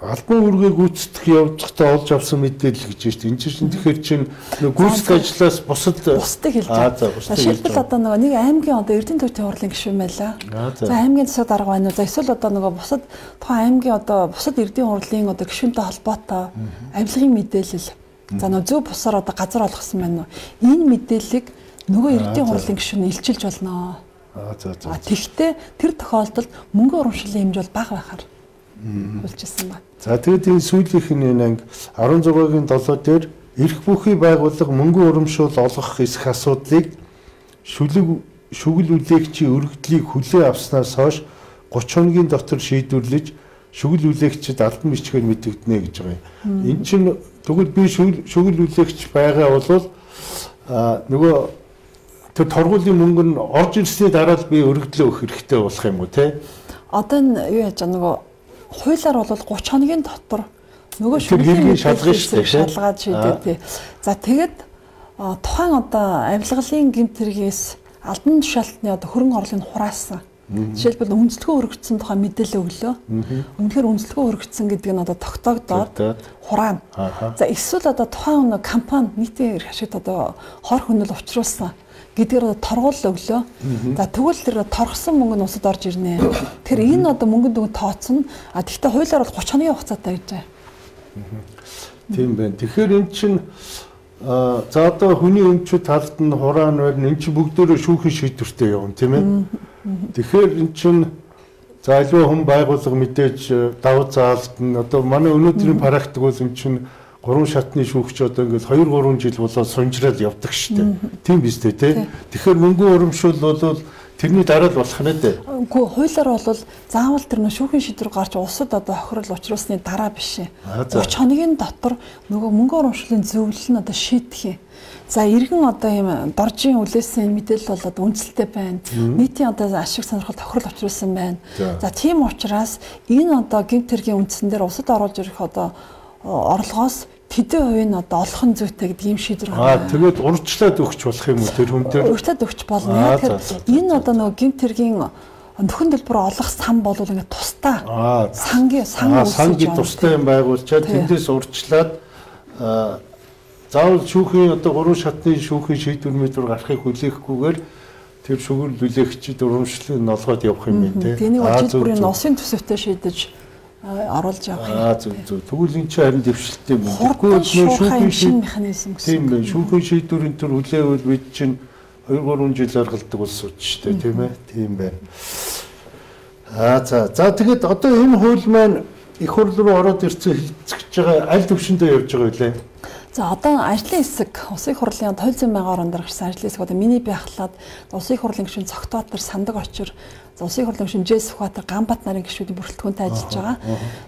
Албан үүргээ гүйцэтгэх явцдаа олж авсан мэдээлэл гэж байна шүү дээ. Энд чинь тэгэхээр чинь нэг гүйцэтгэх ажлаас бусад Бусдыг хэлж Аа, байгаа. шилбэл одоо нөгөө нэг аймгийн одоо Эрдэнэ төвийн хурлын гишүүн байлаа. Аа, за. Аймгийн засаг дарга байна уу? За эсвэл одоо нөгөө бусад тухайн аймгийн одоо бусад Эрдэнэ хурлын одоо гишүүнтэй холбоотой авилгын мэдээлэл. За нөгөө зөв бусаар одоо газар олгосон байна уу? Энэ мэдээллийг нөгөө Эрдэнэ хурлын гишүүн илчилж болно. За за. А тэгтээ тэр тохиолдолд мөнгө урамшлын хэмжээ бол бага байхаар үлчилсэн байна. За тэгээд энэ сүүлийнх нь энэ анги 16-гийн 7 дээр эрх бүхий байгууллага мөнгө урамшуул олгох эсэх асуудлыг шүлэг шүгэл үлээгчийн өргөдлийг хүлээн авснаас хойш 30 хоногийн дотор шийдвэрлэж шүгэл үлээгчид албан бичгээр мэдэгдэнэ гэж байгаа юм. Энд чинь тэгвэл би шүгэл үлээгч байгаа бол а нөгөө тэр торгуулийн мөнгө нь орж ирсний дараа л би өргөдлөө өгөх хэрэгтэй болох юм уу те? Одоо юу яаж нөгөө хуулиар бол 30 хоногийн дотор нөгөө шүлгийн шалгана шүү дээ, шалгаад шийдээ тий. За тэгээд а, тухайн одоо авилгалын гэмт хэрэгээс албан тушаалтны одоо хөрөнгө орлогыг хураасан. Жишээлбэл үнэлтгөө өргөцсөн тухай мэдээлэл өглөө. Үнэхээр үнэлтгөө өргөцсөн гэдэг нь одоо тогтоогдоод хураана. За эсвэл одоо тухайн нэг компани нийтийн эрх ашигт одоо хор хөнөөл учруулсан гэдгээр торгуул өглөө. За тэгвэл тэр торгосон мөнгө нь усад орж ирнэ. Тэр энэ одоо мөнгөнд дүн тооцно. А тэгвэл хуулиар бол 30 хоногийн хугацаатай гэж байна. Тийм байна. Тэгэхээр эн чинь А за одоо хүний өмчөд талд нь хураан байна. Энд чинь бүгдөө шүүхийн шийдвэртэй явна тийм ээ. Тэгэхээр эн чинь за аливаа хүн байгууллага мэдээж давуу заалт нь одоо манай өнөөдрийн практик бол эн чинь гурван шатны шүүгч одоо ингээд 2 3 жил болоод сунжрал явдаг штеп. Тийм биз дээ тий. Тэгэхээр мөнгө урамшуул бол тэрний дараа л болох нь дээ. Үгүй хуулиар бол заавал тэр нөө шүүхийн шийдвэр гарч улсад одоо хохирол учруулсны дараа биш. 30 хоногийн дотор нөгөө мөнгө урамшууллын зөвлөл нь одоо шийдэх юм. За иргэн одоо ийм доржийн үлээсэн мэдээлэл бол одоо үнэлэлтэй байна. Нийтийн одоо ашиг сонирхол тохирол учруулсан байна. За тийм учраас энэ одоо гэмт хэргийн үндсэн дээр улсад оруулж ирэх одоо орлогоос тэдэн хувийн одоо олох нь зүйтэй гэдэг юм шийдвэр гаргана. Аа тэгээд урьдчилаад өгч болох юм уу тэр хүн дээр? Урьдчилаад өгч болно. Тэгэхээр энэ одоо нөгөө гэмт хэргийн нөхөн төлбөр олох сан бол ингээд тусдаа сангийн сан сангийн тусдаа юм байгуулчаад тэндээс урьдчилаад заавал шүүхийн одоо гурван шатны шүүхийн шийдвэр мэдвэр гарахыг хүлээхгүйгээр тэр шүгэл бүлээгчид урамшлыг нолгоод явах юм байна тийм. Тэнийг очиж бүрийн носын төсөвтэй шийдэж оруулж явах юм. Аа зөв зөв. Тэгвэл энэ чинь харин дэвшилттэй юм. Тэгэхгүй шүүхийн шин механизм гэсэн. Тийм байна. Шүүхийн шийдвэрийн төр хүлээвэл бид чинь 2 3 жил аргалдаг улс ууч штэ тийм ээ. Тийм байна. Аа за. За тэгэд одоо энэ хууль маань их хурл руу ороод ирсэн хилцэж байгаа аль төвшөндөө явж байгаа вэ? За одоо ажлын хэсэг Усын хурлын тойл зүйн байнгын орон дээр гарсан ажлын хэсэг одоо миний байхлаад Усын хурлын гишүүн цогтоод төр сандаг очир Улсын хурлын Жэс Сүхбаатар Ганбат нарын гишүүдийн бүрэлдэхүүнтэй ажиллаж байгаа.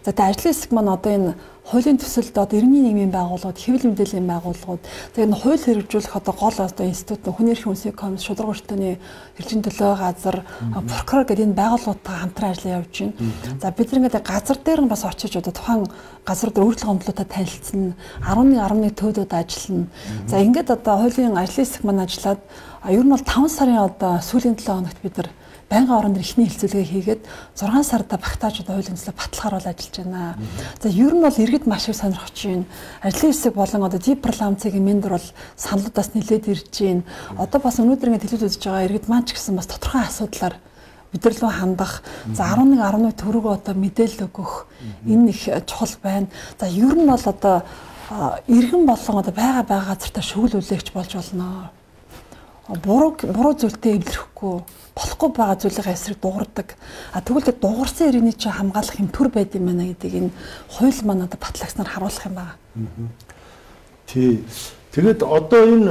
За тэгээ ажлын хэсэг маань одоо энэ хуулийн төсөлд одоо иргэний нийгмийн байгууллагууд, хэвлэл мэдээллийн байгууллагууд тэгээ энэ хууль хэрэгжүүлэх одоо гол одоо институт хүний эрхийн үндэсний комисс, шударга өртөөний хэрэгжин төлөө газар, прокурор гэдэг энэ байгууллагуудтай хамтран ажиллаа явж байна. За бид нар ингээд газар дээр нь бас очиж одоо тухайн газар дээр өөрчлөлт гомдлуудаа танилцсан, 11 11 төвдөд ажиллана. За ингээд одоо хуулийн ажлын хэсэг маань ажиллаад ер нь бол 5 сарын одоо сүүлийн 7 хоногт бид нар байнгын орон дээр ихний хилцүүлгээ хийгээд 6 сарда багтаачд хуулийн төслөг баталгаар бол ажиллаж байна. За ер нь бол иргэд маш их сонирхож байна. Ажлын хэсэг болон одоо дипломцгийн мендер бол саналудаас нэлээд ирж байна. Одоо бас өнөөдөр ингэ телевиз үзэж байгаа иргэд маань ч гэсэн бас тодорхой асуудлаар бидэрлүү хандах за 11 11 төгрөг одоо мэдээлэл өгөх энэ их чухал байна. За ер нь бол одоо иргэн болон одоо байгаа байгаа газартаа шүгэл үлээгч болж болно. Буруу буруу зүйлтэй эвлэрэхгүй болохгүй байгаа зүйлийн эсрэг дуурдаг. А тэгвэл тэр дуурсан иргэний чинь хамгаалах юм төр байд юм байна гэдэг энэ хууль маань одоо батлагснаар харуулах юм байна. Тий. Тэгээд одоо энэ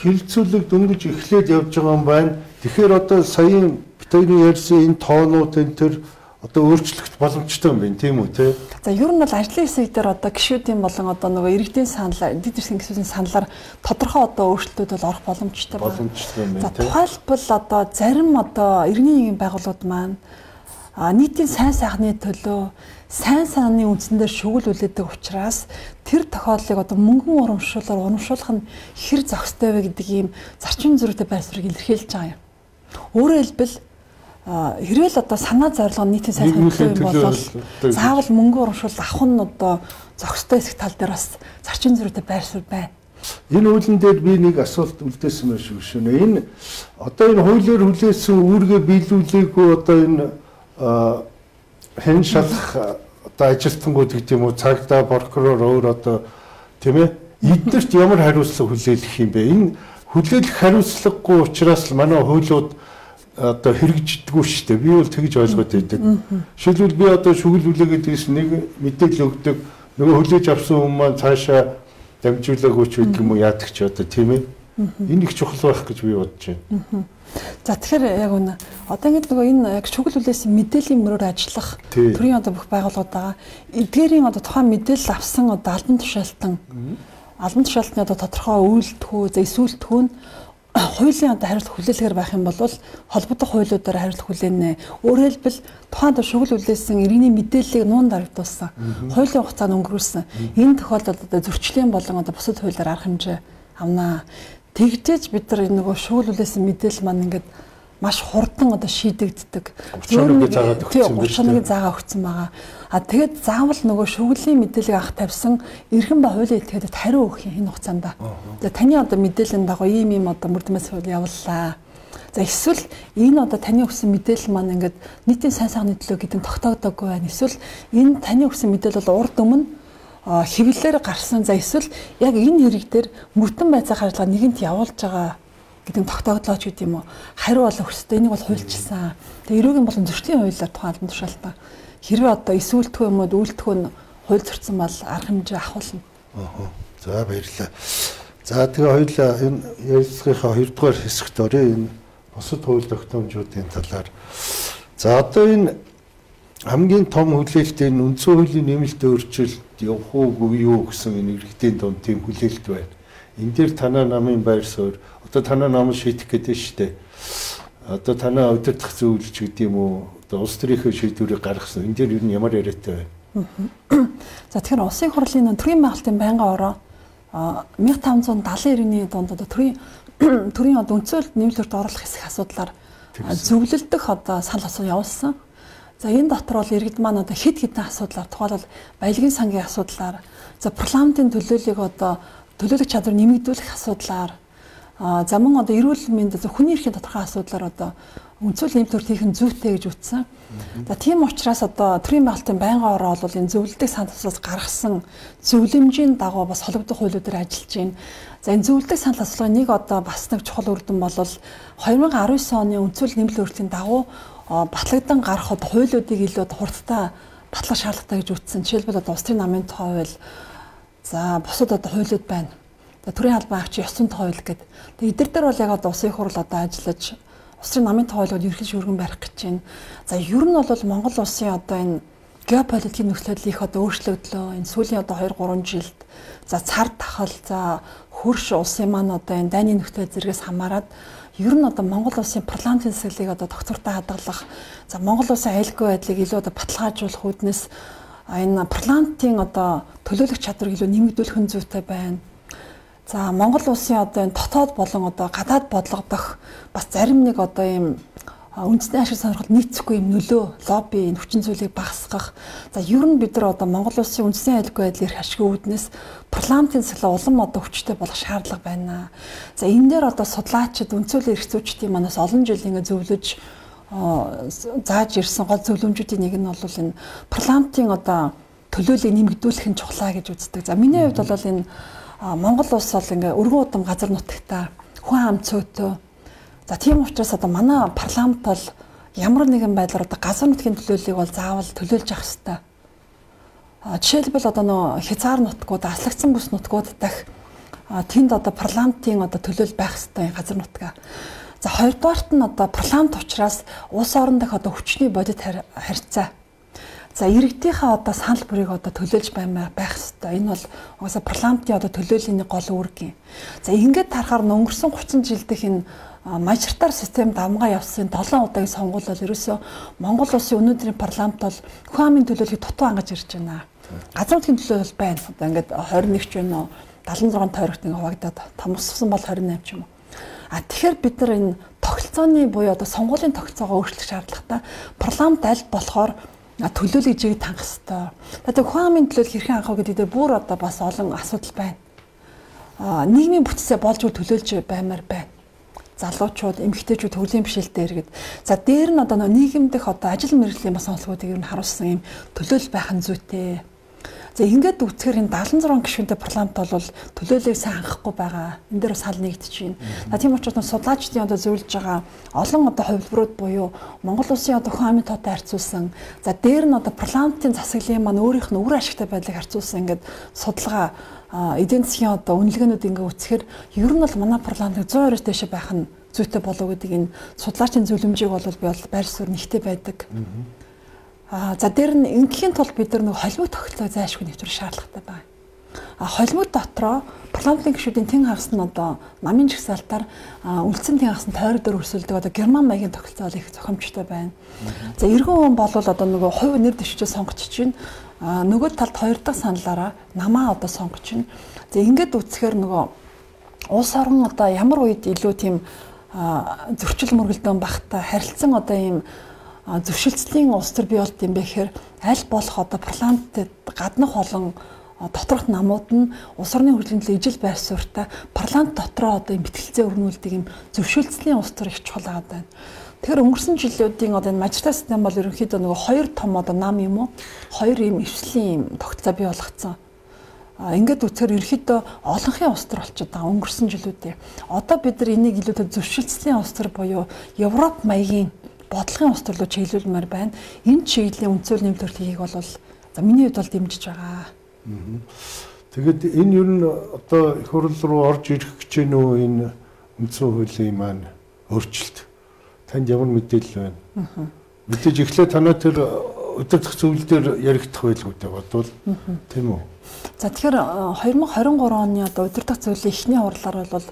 хилцүүлэг дөнгөж эхлээд явж байгаа юм байна. Тэгэхээр одоо саяын битэрийн ярьсан энэ тоонууд энэ төр одоо өөрчлөгдөх боломжтой юм байна тийм үү те. За ер нь бол ажлын хэсэг дээр одоо гişүүдийн болон одоо нөгөө иргэдийн саналаар эдийн засгийн гişүүдийн саналаар тодорхой одоо өөрчлөлтүүд бол орох боломжтой байна. Боломжтой юм байна тийм. Тухайлбал одоо зарим одоо иргэний нийгмийн байгууллагууд маань нийтийн сайн сайхны төлөө сайн санааны үндсэндээ шүгэл үлээдэг учраас тэр тохиолдлыг одоо мөнгөн урамшуулаар урамшуулах нь хэр зохистой вэ гэдэг ийм зарчим зөрүүтэй байр суурийг илэрхийлж байгаа юм. Өөрөөр хэлбэл хэрвээ л одоо санаа зорилго нийтийн сайн сайхны юм бол заавал мөнгө урамшуул авах нь одоо зохистой хэсэг тал дээр бас зарчим зөрүүтэй байр суурь байна. Энэ үйлэн дээр би нэг асуулт үлдээсэн байх шүү шөнө. Энэ одоо энэ хуулиар хүлээсэн үүргээ биелүүлээгүй одоо энэ хэн шалах одоо ажилтнууд гэдэг юм уу цагдаа прокурор өөр одоо тийм ээ эднэрт ямар хариуцлага хүлээх юм бэ? Энэ хүлээлт хариуцлагагүй учраас л манай хуулиуд одоо хэрэгждэггүй шүү дээ. Би бол тэгж ойлгоод байдаг. Жишээлбэл би одоо шүгэл үлээгээд нэг мэдээлэл өгдөг. Нөгөө хүлээж авсан хүмүүс маань цаашаа дамжуулаагүй ч гэдэг юм уу яадаг ч одоо тийм ээ. Энэ их чухал байх гэж би бодож байна. За тэгэхээр яг үнэ одоо ингэ нөгөө энэ яг шүгэл үлээсэн мэдээллийн мөрөөр ажиллах төрийн одоо бүх байгууллагууд байгаа. Эдгээрийн одоо тухайн мэдээлэл авсан одоо албан тушаалтан албан тушаалтны одоо тодорхой үйлдэлтгүү, за эсвэлтгүү нь хуулийн одоо хариулт хүлээлгээр байх юм бол холбогдох хуулиудаар хариулт хүлээнэ. Өөрөөр хэлбэл тухайн төр шүгэл үлээсэн иргэний мэдээллийг нуун дарагдуулсан. Хуулийн хугацаанд өнгөрүүлсэн. Энэ тохиолдолд одоо зөрчлийн болон одоо бусад хуулиар арга хэмжээ авнаа. Тэгжээж бид нар нөгөө шүгэл үлээсэн мэдээлэл маань ингээд маш хурдан одоо шийдэгддэг. 31-ийг заагаад өгсөн юм байна. 31-ийг заагаа өгсөн байгаа. А тэгээд заавал нөгөө шүглийн мэдээллийг авах тавьсан эрхэм ба хуулийн этгээдэд хариу өгөх энэ хугацаанд. За таны одоо мэдээллийн дагуу ийм ийм одоо мөрдмэс хууль явууллаа. За эсвэл энэ одоо таны өгсөн мэдээлэл маань ингээд нийтийн сайн сайхны төлөө гэдэг нь тогтоогдоогүй байна. Эсвэл энэ таны өгсөн мэдээлэл бол урд өмнө хэвлэлээр гарсан за эсвэл яг энэ хэрэг дээр мөрдөн байцаа харилцаа нэгэнт явуулж байгаа гэдэг тогтоодлооч гэдэг юм уу хариу бол өгсөй энийг бол хуульчилсан. Тэгээ эрүүгийн болон зөрчлийн хуулиар тухайн албан тушаалтаа хэрвээ одоо эсвэлтгөө юм уу үйлдэлтгөө нь хууль зөрчсөн бол арга хэмжээ ахуулна. Аа. За баярлалаа. За тэгээ хоёулаа энэ ярилцлагынхаа хоёрдугаар хэсэгт орё энэ бусад хууль тогтоомжуудын талаар. За одоо энэ хамгийн том хүлээлт энэ үндсэн хуулийн нэмэлт өөрчлөлт явах уугүй юу гэсэн энэ иргэдийн дунд тийм хүлээлт байна. Энд дээр танаа намын байр суурь одоо танаа нам шийдэх гэдэг нь шүү дээ. Одоо танаа удирдах зөвлөж гэдэг юм уу? Одоо улс төрийнхөө шийдвэрийг гаргасан. Энд дээр ер нь ямар яриатай байна? За тэгэхээр улсын хурлын төрийн байгуулалтын байнгын ороо 1570-ны донд одоо төрийн төрийн одоо үндсөөлт нэмэлтөд оруулах хэсэг асуудлаар зөвлөлдөх одоо санал асуу явуулсан. За энэ дотор бол иргэд маань одоо хэд хэдэн асуудлаар тухайлбал баялагын сангийн асуудлаар за парламентын төлөөллийг одоо төлөөлөх чадвар нэмэгдүүлэх асуудлаар за мөн одоо эрүүл мэнд хүний эрхийн тодорхой асуудлаар одоо үндсүүл нэмтүрт хийх нь зүйтэй гэж үтсэн. За тийм учраас одоо төрийн байгуулалтын байнгын ороо бол энэ зөвлөлтийг санал асуулаас гаргасан зөвлөмжийн дагуу бас холбогдох хуулиудаар ажиллаж байна. За энэ зөвлөлтийг санал асуулгын нэг одоо бас нэг чухал үр дүн бол 2019 оны үндсүүл нэмэлт өөрчлөлийн дагуу батлагдан гарахад хуулиудыг илүү хурдтай батлах шаардлагатай гэж үтсэн. Жишээлбэл одоо улс төрийн намын тухай хууль за бусад одоо хуулиуд байна. Төрийн албан агч тухай хууль гэдэг. Тэгээ эдгээр дээр бол яг одоо улсын хурл одоо ажиллаж төрийн намын хуулиуд ерхэл шүүргэн барих гэж байна. За ер нь бол Монгол улсын одоо энэ геополитикийн нөхцөл их одоо өөрчлөгдлөө. Энэ сүүлийн одоо 2 3 жилд за цар тахал за хөрш улсын маань одоо энэ дайны нөхцөл зэрэгс хамаарад ер нь одоо Монгол улсын парламентын сэглийг одоо доктортой хадгалах за Монгол улсын аюулгүй байдлыг илүү одоо баталгаажуулах үүднээс энэ парламентын одоо төлөөлөх чадварыг илүү нэмэгдүүлэх нь зүйтэй байна. За Монгол улсын одоо энэ дотоод болон одоо гадаад бодлогодох бас зарим нэг одоо ийм үндэсний ашиг сонирхол нийцэхгүй юм нөлөө лобби энэ хүчин зүйлийг багасгах. За ер нь бид нар одоо Монгол улсын үндэсний аюулгүй байдлыг ашиг үүднээс парламентын цэглэл улам одоо хүчтэй болох шаардлага байна. За энэ дээр одоо судлаачид үнцөлийн эрхцүүчдийн манаас олон жил ингэ зөвлөж зааж ирсэн гол зөвлөмжүүдийн нэг нь бол энэ парламентын одоо төлөөллийг нэмэгдүүлэх нь чухлаа гэж үздэг. За миний хувьд бол энэ Монгол улс бол ингээ өргөн удам газар нутагтаа хүн ам цөөтөө За тийм учраас одоо манай парламент бол ямар нэгэн байдлаар одоо газар нутгийн төлөөллийг бол заавал төлөөлж явах хэрэгтэй. Жишээлбэл одоо нөө хязгаар нутгууд, аслагдсан бүс нутгууд дахь тэнд одоо парламентын одоо төлөөл байх хэрэгтэй газар нутгаа. За хоёрдугаарт нь одоо парламент учраас улс орон дах одоо хүчний бодит харьцаа. За иргэдийнхээ одоо санал бүрийг одоо төлөөлж баймаа байх хэрэгтэй. Энэ бол угаасаа парламентын одоо төлөөллийн гол үүрэг юм. За ингээд харахаар өнгөрсөн 30 жилдэх энэ мажоритар системд амгаа явсан 7 удаагийн сонгуул бол ерөөсөө Монгол улсын өнөөдрийн парламент бол хүн амын төлөөллийг дутуу ангаж ирж байна. Газар нутгийн төлөөлөл байна. Одоо ингээд 21 ч байна уу 76 тойрогт ингээ хуваагдаад томссон бол 28 ч юм уу. А тэгэхээр бид нар энэ тогтолцооны буюу одоо сонгуулийн тогтолцоогоо өөрчлөх шаардлагатай парламент аль болохоор төлөөлөж ийг тангах хэрэгтэй. Тэгээд хүн амын төлөөлөл хэрхэн анхаа гэдэг дээр бүр одоо бас олон асуудал байна. А нийгмийн бүтцээ болж төлөөлж баймаар байна залуучууд, эмэгтэйчүүд төглийн бишэлтэй иргэд. За дээр нь одоо нийгэм дэх одоо ажил мэргэжлийн бас онцлогуудыг ер нь харуулсан юм төлөөл байх нь зүйтэй. За ингээд үцхээр энэ 76 гишүүнтэй парламент бол төлөөлөлийг сайн хангахгүй байгаа. Энд дээр бас хал нэгдэж байна. За тийм учраас судлаачдын одоо зөвлөж байгаа олон одоо хувилбарууд буюу Монгол улсын одоо хүн амын тоотой харьцуулсан. За дээр нь одоо парламентын засаглалын маань өөрийнх нь үр ашигтай байдлыг харьцуулсан ингээд судалгаа эдийн засгийн одоо үнэлгээнүүд ингээ үцхээр ер нь бол манай парламент 120-оос дээш байх нь зүйтэй болов гэдэг энэ судлаачийн зөвлөмжийг бол би бол байр суурь нэгтэй байдаг. Аа за дээр нь ингээхийн тулд бид нар нэг холимог тогтолцоо зайлшгүй нэвтрэх шаардлагатай байна. А холимог дотроо парламентын гишүүдийн тэн хагас нь одоо намын жагсаалтаар үлдсэн тэн хагас нь тойрог дөр өрсөлдөг одоо герман маягийн тогтолцоо их зохимжтой байна. За эргэн хүн бол одоо нөгөө хувь нэр дэвшчээ сонгоч чинь нөгөө талд хоёр дахь саналаараа намаа одоо сонгож байна. За ингээд үцхээр нөгөө улс орон одоо ямар үед илүү тийм зөрчил мөргөлдөөн багтаа харилцсан одоо ийм зөвшөлтслийн улс төр бий болт юм бэ гэхээр аль болох одоо парламентэд гаднах олон доторх намууд нь улс орны хөгжлийн төлөө ижил байр суурьтай парламент дотроо одоо юм бэтгэлцээ өрнүүлдэг юм зөвшөлтслийн улс төр их чухал байгаа даа. Тэгэхээр өнгөрсөн жилүүдийн одоо энэ мажоритар систем бол ерөнхийдөө нөгөө хоёр том одоо нам юм уу? Хоёр ийм эвслийн тогтцоо бий болгоцсон. Ингээд үтгэр ерөөхдөө олонхын улс төр болчиход байгаа өнгөрсөн жилүүдээ. Одоо бид нар энийг илүүтэй зөвшөлтслийн улс төр буюу Европ маягийн бодлогын улс төр руу чиглүүлмээр байна. Энэ чиглэлийн үндсүүл нэмэлт хийхийг бол за миний хувьд бол дэмжиж байгаа. Тэгэд энэ ер нь одоо их хурл руу орж ирэх гэж нөө энэ үндсэн хуулийн маань өөрчлөлт. Танд ямар мэдээлэл байна? Мэдээж эхлээд танаа тэр өдөртөх зүйл дээр яригдах байлгүй дээ бодвол тийм үү? За тэгэхээр 2023 оны одоо удирдах зөвлөлийн эхний хурлаар бол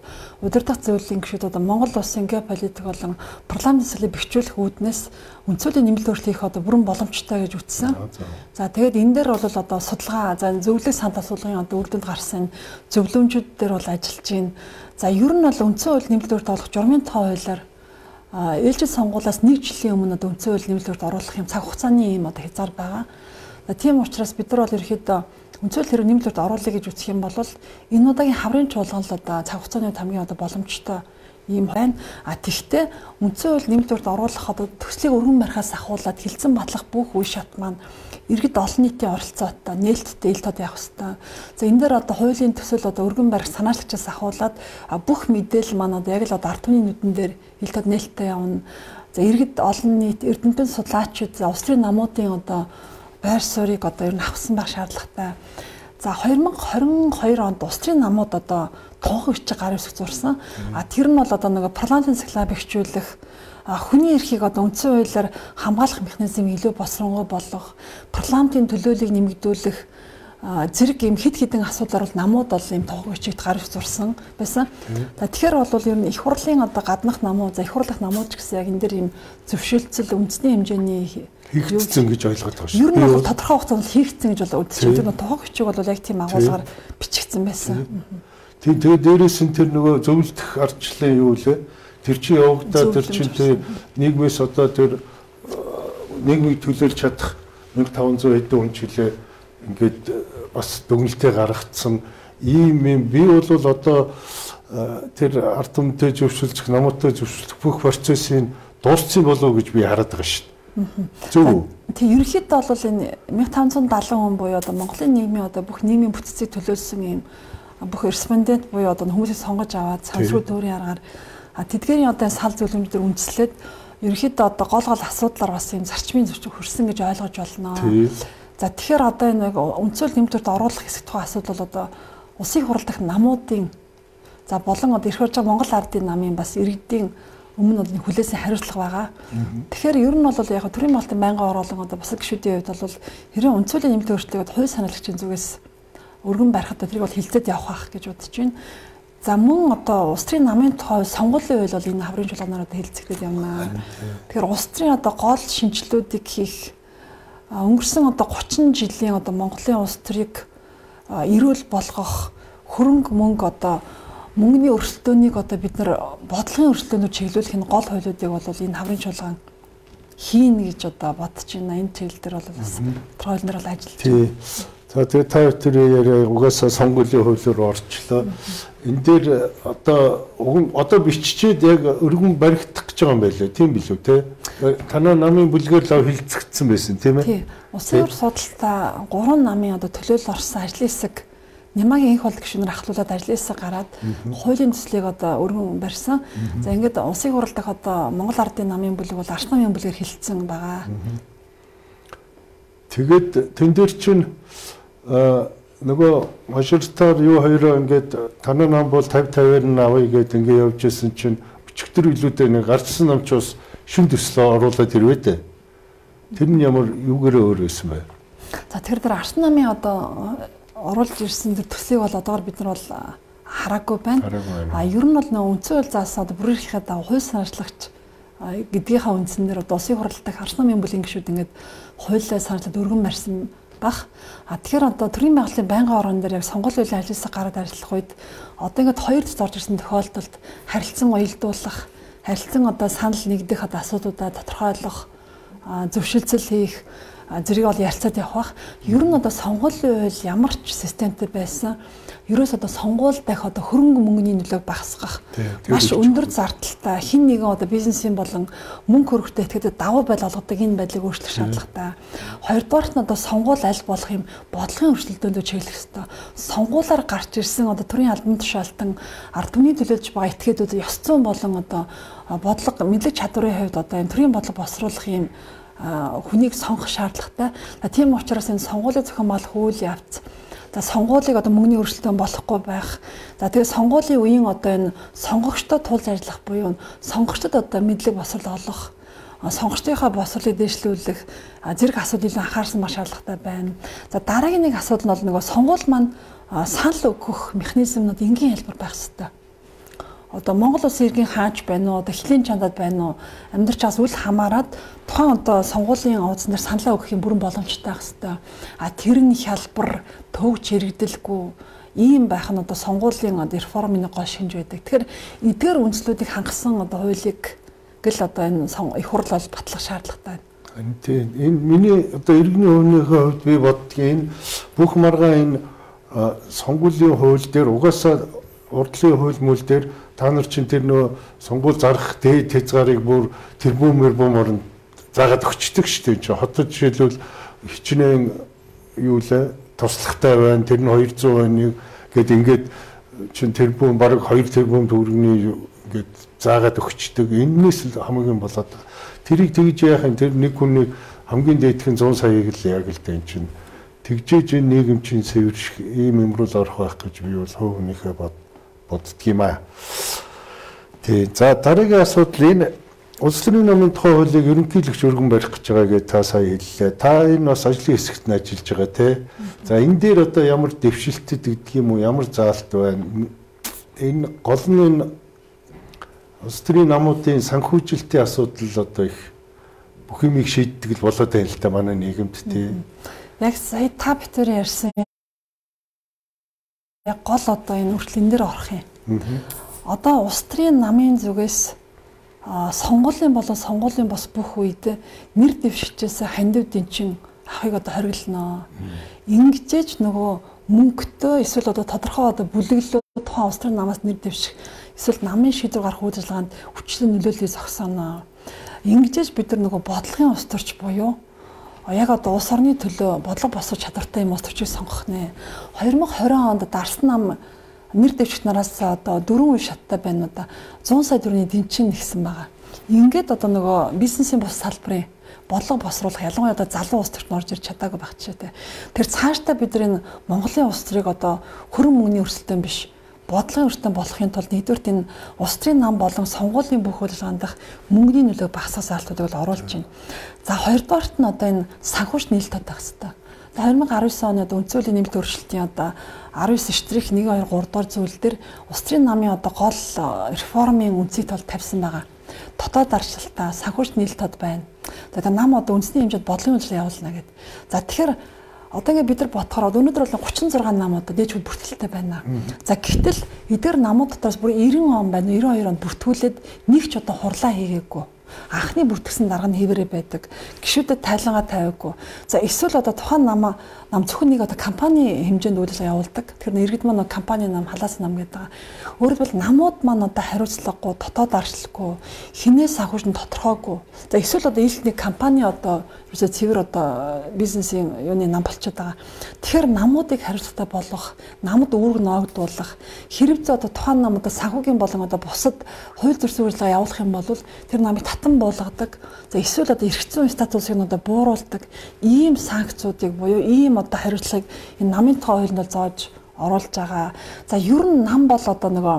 удирдах зөвлөлийн гишүүд одоо Монгол улсын геополитик болон парламент төсөлийг бэхжүүлэх үүднээс үндсүүлийн нэмэлт өөрчлөлт хийх одоо бүрэн боломжтой гэж үзсэн. За тэгээд энэ дээр бол одоо судалгаа за зөвлөлт санал асуулгын одоо үр дүнд гарсан зөвлөмжүүд дээр бол ажиллаж байна. За ер нь бол үндсэн хууль нэмэлт өөрчлөлт олох журмын тоо хуулиар ээлжид сонгуулиас нэг жилийн өмнө одоо үндсэн хууль нэмэлт өөрчлөлт оруулах юм цаг хугацааны юм одоо хязгаар байгаа. Тийм учраас бид нар бол ерөөхдөө Үндсэл хэрэг нэмэлт оруулъя гэж үзэх юм бол энэ удаагийн хаврын чуулган л одоо цаг хугацааны хамгийн одоо боломжтой ийм байна. А тэгвэл үндсэн хууль нэмэлт оруулах одоо төслийг өргөн барихаас ахуулаад хилцэн батлах бүх үе шат маань иргэд олон нийтийн оролцоотой нээлттэй ил тод явах хэвээр. За энэ дээр одоо хуулийн төсөл одоо өргөн барих санаачаас ахуулаад бүх мэдээлэл маань одоо яг л одоо ард түмний нүдэн дээр ил тод нээлттэй явна. За иргэд олон нийт эрдэмтэн судлаачид улс төрийн намуудын одоо байр суурийг одоо ер нь авсан байх шаардлагатай. За 2022 онд улс төрийн намууд одоо тонхон бичиг гар үсэг зурсан. А тэр нь бол одоо нэг парламентын цэглаа бэхжүүлэх хүний эрхийг одоо үндсэн хуулиар хамгаалах механизм илүү босронгуй болгох, парламентын төлөөллийг нэмэгдүүлэх зэрэг юм хид хідэн асуудлаар бол намууд бол юм тонхон бичигт гар үсэг зурсан байсан. Тэгэхээр бол ер нь их хурлын одоо гаднах намууд, за их хурлах намууд ч гэсэн яг энэ дэр юм зөвшөлтсөл үндэсний хэмжээний хийгдсэн гэж ойлгоод байгаа шүү. Ер нь бол тодорхой хугацаанд хийгдсэн гэж бол үзэж байна. Тухайн бичиг бол яг тийм агуулгаар бичигдсэн байсан. Тийм тэгээ дээрээс нь тэр нөгөө зөвлөлдөх ардчлалын юу лээ? Тэр чинь явагдаа тэр чинь тэр нийгмээс одоо тэр нийгмийг төлөөлж чадах 1500 хэдэн хүн жилээ ингээд э, бас дүгнэлтээ гаргацсан ийм юм би бол одоо э, тэр ард түмтэй зөвшөлдөх, намуутай зөвшөлдөх бүх процессын дууссан болов уу гэж би хараад байгаа шүү. Зөв. Тэг ерөнхийдөө бол энэ 1570 он буюу одоо Монголын нийгмийн одоо бүх нийгмийн бүтцийг төлөөлсөн юм бүх респондент буюу одоо хүмүүсийг сонгож аваад санхүү төврийн аргаар тэдгээрийн одоо сал зөвлөмждөр үндэслээд ерөнхийдөө одоо гол гол асуудлаар бас юм зарчмын зөрчил хөрсөн гэж ойлгож болно. За тэгэхээр одоо энэ нэг үндсэл нэмтөрт оруулах хэсэг тухайн асуудал бол одоо улсын хурал дахь намуудын за болон одоо ирэх болж байгаа Монгол ардын намын бас иргэдийн өмнө нь хүлээсэн хариуцлага байгаа. Тэгэхээр ер нь бол яг төрийн болтын байнгын оруулан одоо бусад гишүүдийн хувьд бол хэрэг нэмэлт өөрчлөлтөд хууль санаалагчийн зүгээс өргөн барихад тэрийг бол хилцээд явах байх гэж бодож байна. За мөн одоо улс төрийн намын тухай сонгуулийн хууль бол энэ хаврын чуулганаар одоо хэлцэгдээд явна. Тэгэхээр улс төрийн одоо гол шинжилгүүдийг хийх өнгөрсөн одоо 30 жилийн одоо Монголын улс төрийг эрүүл болгох хөрөнгө мөнгө одоо мөнгөний өрсөлдөөнийг одоо бид нар бодлогын өрсөлдөөнөөр чиглүүлэх нь гол хуулиудыг бол энэ хаврын чуулган хийн гэж одоо бодож байна. Энэ чиглэл дээр бол бас тройлнер бол ажиллаж байна. За тэгээ та тэр яриа угаасаа сонгуулийн хуулиар орчлоо. Энэ дээр одоо одоо биччихэд яг өргөн баригдах гэж байгаа юм байлээ. Тийм билүү те? Танаа намын бүлгээр лав хилцэгдсэн байсан тийм ээ? Улсын хур судалтаа гурван намын одоо төлөөлөл орсон ажлын хэсэг Нямагийн их болд гишүүнээр ахлуулаад ажлаасаа гараад хуулийн төслийг одоо өргөн барьсан. За ингээд улсын хурал дахь одоо Монгол Ардын намын бүлэг бол арт намын бүлгээр хилцсэн байгаа. Тэгээд тэн дээр чинь нөгөө мажоритар юу хоёроо ингээд танай нам бол 50 50-аар нь авъя гэд ингээд явж исэн чинь өчигдөр илүүдээ нэг гарцсан намч бас шүн төслөө оруулаад ирвэ дээ. Тэр нь ямар юугаараа өөр байсан бэ? За тэр дээр арт намын одоо оруулж ирсэн тэр төсийг бол одоогор бид нар бол хараагүй байна. А ер нь бол нөө үндсэн хууль заасан одоо бүрийнхээ даа хууль санаачлагч гэдгийнхаа үндсэндээр одоо улсын хурлтай харсан юм бүлийн гишүүд ингээд хуулиа санаачлаад өргөн марсан бах. А тэгэхээр одоо төрийн байгууллагын байнгын орон дээр яг сонгол үеийн ажлаасаа гараад ажиллах үед одоо ингээд хоёр дэс орж ирсэн тохиолдолд харилцан уялдуулах, харилцан одоо санал нэгдэх одоо асуудлуудаа тодорхойлох, зөвшөлдсөл хийх зэрэг бол ярилцаад явах. Ер нь одоо сонгуулийн үйл ямар ч системтэй байсан. Ерөөс одоо сонгуул дахь одоо хөрөнгө мөнгөний нөлөөг багасгах маш өндөр зардалтай хин нэгэн одоо бизнесийн болон мөнгө хөрөгтэй этгээдэд давуу байдал олгодог энэ байдлыг өөрчлөх шаардлагатай. Хоёрдугаарт нь одоо сонгуул аль болох юм бодлогын өрсөлдөөндөө чиглэх хэрэгтэй. сонгуулаар гарч ирсэн одоо төрийн албан тушаалтан ард түмний төлөөлж байгаа этгээдүүд ёс зүйн болон одоо бодлого мэдлэг чадварын хувьд одоо энэ төрийн бодлого босруулах юм хүнийг сонгох шаардлагатай. Тийм учраас энэ сонгуулийн зохион байгуулах үйл явц За сонгуулийг одоо мөнгөний өрсөлдөөн болохгүй байх. За тэгээ сонгуулийн үеийн одоо энэ сонгогчдод тулж ажиллах буюу сонгогчдод одоо мэдлэг босрол олох сонгогчдынхаа босролыг дэвшлүүлэх зэрэг асуудал илүү анхаарсан маш шаардлагатай байна. За дараагийн нэг асуудал нь бол нөгөө сонгуул маань санал өгөх механизмнууд энгийн хэлбэр байх хэрэгтэй одоо Монгол улсын иргэн хаач байна уу одоо хилийн чандад байна уу амьдрч бас үл хамааран тухайн одоо сонгуулийн ууцсан дээр саналаа өгөх юм бүрэн боломжтой байх хэвээр. А тэр нь хялбар төвч хэрэгдэлгүй ийм байх нь одоо сонгуулийн одоо реформын гол шинж байдаг. Тэгэхээр эдгээр үндслүүдийг хангасан одоо хуулийг гэл одоо энэ их хурл бол батлах шаардлагатай байна. Тийм энэ миний одоо иргэний өвнийхөө хувьд би боддгийн бүх маргаа энэ сонгуулийн хууль дээр угаасаа урдлын хууль мөл дээр та нар чинь тэр нөө сонгуул зарах дээд хязгаарыг бүр тэрбумэр бумор заагаад шүү дээ. Чи хотод жишээлбэл хичнээн юу лээ туслахтай байна. Тэр нь 200 байныг гээд ингээд чин тэрбум бараг 2 тэрбум төгрөгийн ингээд заагаад өгчдөг. Эннээс л хамгийн болоод тэрийг тэгж яахын тэр нэг хүний хамгийн дээдхэн 100 саяыг л яг л дээ чинь тэгжээж нийгэм чинь сэвэрш ийм юмруу орох байх гэж би бол хувь хүнийхээ бод боддгийм аа. Тий. За дараагийн асуудал энэ улс төрийн намын тухай хуулийг ерөнхийлөгч өргөн барих гэж байгаа гэж та сая хэллээ. Та энэ бас ажлын хэсэгт нь ажиллаж байгаа тий. За энэ дээр одоо ямар дэвшилтэд гэдэг юм уу, ямар заалт байна? Энэ гол нь энэ улс төрийн намуудын санхүүжилтийн асуудал одоо их бүх юмыг шийддэг л болоод байна л та манай нийгэмд тий. Яг сая та битүүр ярьсан яг гол одоо энэ үртлэн дээр орох юм. Одоо улс төрийн намын зүгээс сонгуулийн болон сонгуулийн бас бүх үед нэр дэвшигчээс хандивдын чин ахыг одоо хориглоно. Ингэжээч нөгөө мөнгөтэй эсвэл одоо тодорхой одоо бүлэглэлүүд тухайн улс төрийн намаас нэр дэвших эсвэл намын шийдвэр гарах үйлчилгээнд хүчлэн нөлөөллийг зогсооно. Ингэжээч бид нар нөгөө бодлогын улс төрч буюу яг одоо улс орны төлөө бодлого босгох чадвартай юм улс төрчийг сонгох нэ. 2020 онд Дарсан нам нэр дэвшигч нараас одоо дөрвөн үе шаттай байна одоо 100 сая төгрөгийн дэмчин нэгсэн байгаа. Ингээд одоо нөгөө бизнесийн бус салбарын бодлого босруулах ялангуяа одоо залуу улс төрт орж ирч чадаагүй байх жишээтэй. Тэр цаашдаа бид нар энэ Монголын улс төрийг одоо хөрөн мөнгөний өрсөлдөөн биш бодлогын өртөнд болохын тулд нэгдүгээр энэ улс төрийн нам болон сонгуулийн бүх хөдөлгөөнд дах мөнгөний нөлөөг багасгах заалтуудыг бол оруулж байна. За хоёрдугаарт нь одоо энэ санхүүш нийлт тодох хэрэгтэй. 2019 оны үндсүүлийн нэмэлт өөрчлөлтийн одоо 19 штрих 1 2 3 дугаар зүйл дээр улс төрийн намын одоо гол э, реформын үндсийг тол тавьсан байгаа. Дотоод арчилтаа санхүүш нийлт тод байна. За нам одоо үндэсний хэмжээнд бодлогын үйлчлэл явуулна гэдэг. За тэгэхээр Одоо ингээд бид нар бодохоор өнөөдөр бол 36 нам одоо дээжгүй бүртгэлтэй байна. За гэтэл эдгээр намууд дотроос бүр 90 он байна. 92 онд бүртгүүлээд нэг ч одоо хурлаа хийгээгүй анхны бүртгэсэн дарга нь хэвээрээ байдаг. Гишүүдэд тайлангаа тавиагүй. За эсвэл одоо тухайн нам нам зөвхөн нэг одоо компани хэмжээнд үйлчлэг явуулдаг. Тэгэхээр иргэд маань компани нам халаас нам гэдэг. Өөрөөр хэлбэл намууд маань одоо хариуцлагагүй, дотоод арчлахгүй, хинээс нь тодорхойгүй. За эсвэл одоо ил нэг компани одоо ерөөсөө цэвэр одоо бизнесийн юуны нам болчиход байгаа. Тэгэхээр намуудыг хариуцлагатай болгох, намд үүрэг ноогдуулах, хэрэгцээ одоо тухайн нам одоо санхүүгийн болон одоо бусад хууль зөрчил үйлчлэг явуулах юм бол тэр намыг татан буулгадаг. За эсвэл одоо эргэцсэн статусыг одоо бууруулдаг ийм санкцуудыг буюу ийм одоо хариуцлагыг энэ намын тухай хуулинд зааж оруулж байгаа. За ер нь нам бол одоо нөгөө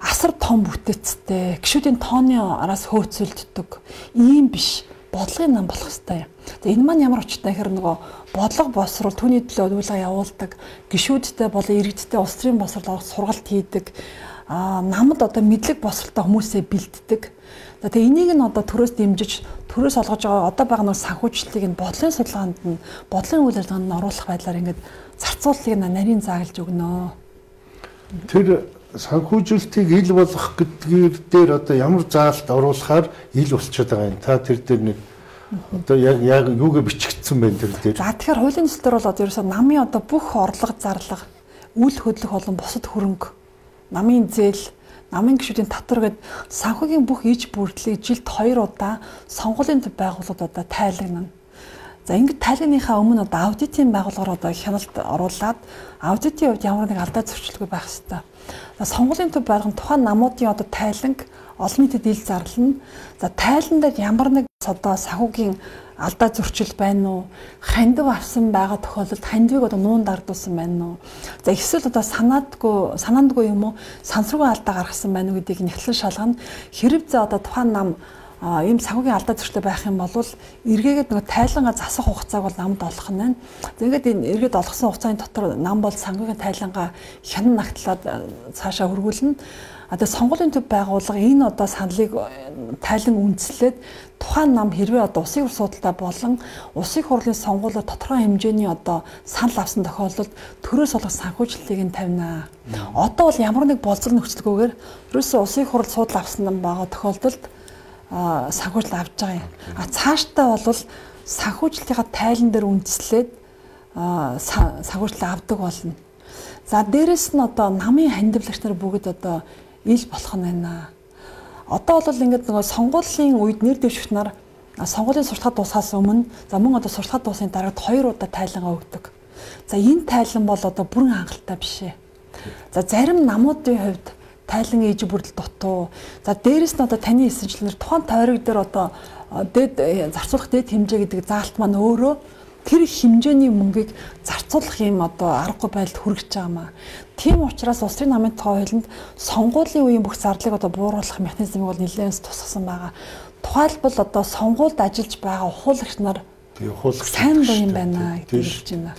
асар том бүтэцтэй гişүүдийн тооны араас хөөцөлддөг ийм биш бодлогын нам болох хэрэгтэй юм. За энэ маань ямар очтой гэхээр нөгөө бодлого босрол түүний төлөө үйлгээ явуулдаг, гişүүдтэй болон иргэдтэй улс төрийн босрол сургалт хийдэг, аа намд одоо мэдлэг босролтой хүмүүсээ бэлддэг. За тэгээ энийг нь одоо төрөөс дэмжиж төрөөс олгож байгаа одоо байгаа нэг санхүүжилтийг нь бодлогын судалгаанд нь бодлогын үйл ажиллагаанд нь оруулах байдлаар ингээд зарцуулалтыг нарийн зааглаж өгнө. Тэр санхүүжилтийг ил болгох гэдгээр дээр одоо ямар заалт оруулахаар ил болчиход байгаа юм. Та тэр дээр нэг одоо яг яг юугээ бичигдсэн байна тэр дээр. За тэгэхээр хуулийн төслөөр бол одоо ерөөсөө намын одоо бүх орлого зарлага үйл хөдлөх болон бусад хөрөнгө намын зээл намын гишүүдийн татвар гээд санхүүгийн бүх иж бүрдлийг жилд 2 удаа сонгуулийн төв байгууллагуудаа тайлагнана. За ингээд тайлгныхаа өмнө одоо аудитын байгууллагаар одоо хяналт оруулаад аудитын хувьд ямар нэг алдаа зөрчилгүй байх хэрэгтэй. За сонгуулийн төв байган тухайн намуудын одоо тайланг олон нийтэд ил зарлана. За тайлан дээр ямар нэг одоо сахуугийн алдаа зөрчил байна уу? Хандив авсан байгаа тохиолдолд хандивыг одоо нуун дардуулсан байна уу? За эсвэл одоо санаадгүй санаандгүй юм уу? Сансргүй алдаа гаргасан байна уу гэдгийг нэгтлэн шалгана. Хэрэг за одоо тухайн нам ийм цагуугийн алдаа зөрчлөө байх юм бол эргээгээд нөгөө тайлангаа засах хугацааг бол намд олох нь байна. За ингээд энэ эргээд олгосон хугацааны дотор нам бол сангийн тайлангаа хянан нагтлаад цаашаа хөргүүлнэ. Тэгээ сонгуулийн төв байгууллага энэ одоо саналыг тайлан үндэслээд тухайн нам хэрвээ одоо улсын хур судалтай болон улсын хурлын сонгуулиуд тодорхой хэмжээний одоо санал авсан тохиолдолд төрөөс олох санхүүжилтийг нь тавина. Одоо бол ямар нэг болцол нөхцөлгүйгээр ерөөсөө улсын хурл судал авсан нам байгаа тохиолдолд санхүүжилт авч байгаа юм. А цаашдаа бол санхүүжилтийнхаа тайлан дээр үндэслээд санхүүжилт авдаг болно. За дээрэс нь одоо намын хандивлагч нар бүгд одоо ил болох нь байна. Одоо бол ингээд нөгөө сонгуулийн үед нэр дэвших нар сонгуулийн суртахад дуусахаас өмнө за мөн одоо суртахад дуусны дараагт хоёр удаа тайлангаа өгдөг. За энэ тайлан бол одоо бүрэн хангалттай биш ээ. За зарим намуудын хувьд тайлан ээж бүрдэл дутуу. За дээрэс нь одоо таны хэлсэнчлэнээр тухайн тойрог дээр одоо дэд зарцуулах дэд хэмжээ гэдэг заалт маань өөрөө тэр хэмжээний мөнгийг зарцуулах юм одоо аргагүй байдалд хүрэж байгаа маа. Тийм учраас улсын намын тухай хуулинд сонгуулийн үеийн бүх зардлыг одоо бууруулах механизмыг бол нэлээд тусгасан байгаа. Тухайлбал одоо сонгуульд ажиллаж байгаа ухуулагч нар сайн боо юм байна гэж хэлж байна.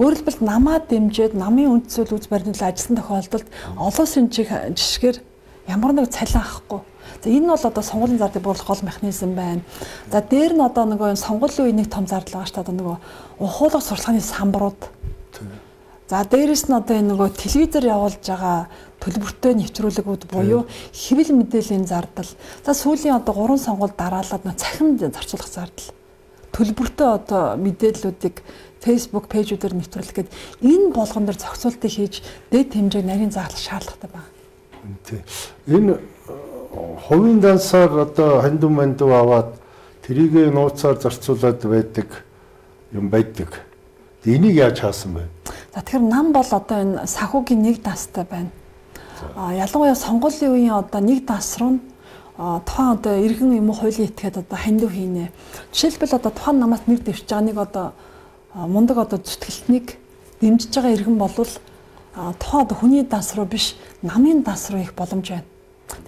Хэлбэл намаа дэмжиж намын үндсэл үз баримтлал ажилласан тохиолдолд олон сүнжиг жишгээр ямар нэг цалин авахгүй За энэ бол одоо сонгуулийн зардыг бууруулах гол механизм байна. За дээр нь одоо нөгөө сонгуулийн үеийн нэг том зардал байгаа шүү дээ. Одоо нөгөө ухуулах сурталчилгааны самбарууд. За дээрэс нь одоо энэ нөгөө телевизээр явуулж байгаа төлбөртэй нэвтрүүлгүүд буюу хэвлэл мэдээллийн зардал. За сүүлийн одоо 3 сонгуул дараалаад нөө цахим зарцуулах зардал. Төлбөртэй одоо мэдээллүүдийг Facebook пэйжүүдээр нэвтрүүлэх гээд энэ болгон дээр зохицуултыг хийж дэд хэмжээг нарийн заалах шаардлагатай байна. Тий. Энэ хувийн дансаар одоо хандив мандив аваад трийг нууцаар зарцуулаад байдаг юм байдаг. Энийг яаж хаасан бэ? За тэгэхээр нам бол одоо энэ сахуугийн нэг данстай байна. А ялангуяа сонгуулийн үеийн одоо нэг данс руу тухайн одоо иргэн юм уу хуулийн этгээд одоо хандив хийнэ. Жишээлбэл одоо тухайн намаас нэр дэвшиж байгаа нэг одоо мундаг одоо зүтгэлтнийг дэмжиж байгаа иргэн болвол тухайн одоо хүний данс руу биш намын данс руу их боломж байна.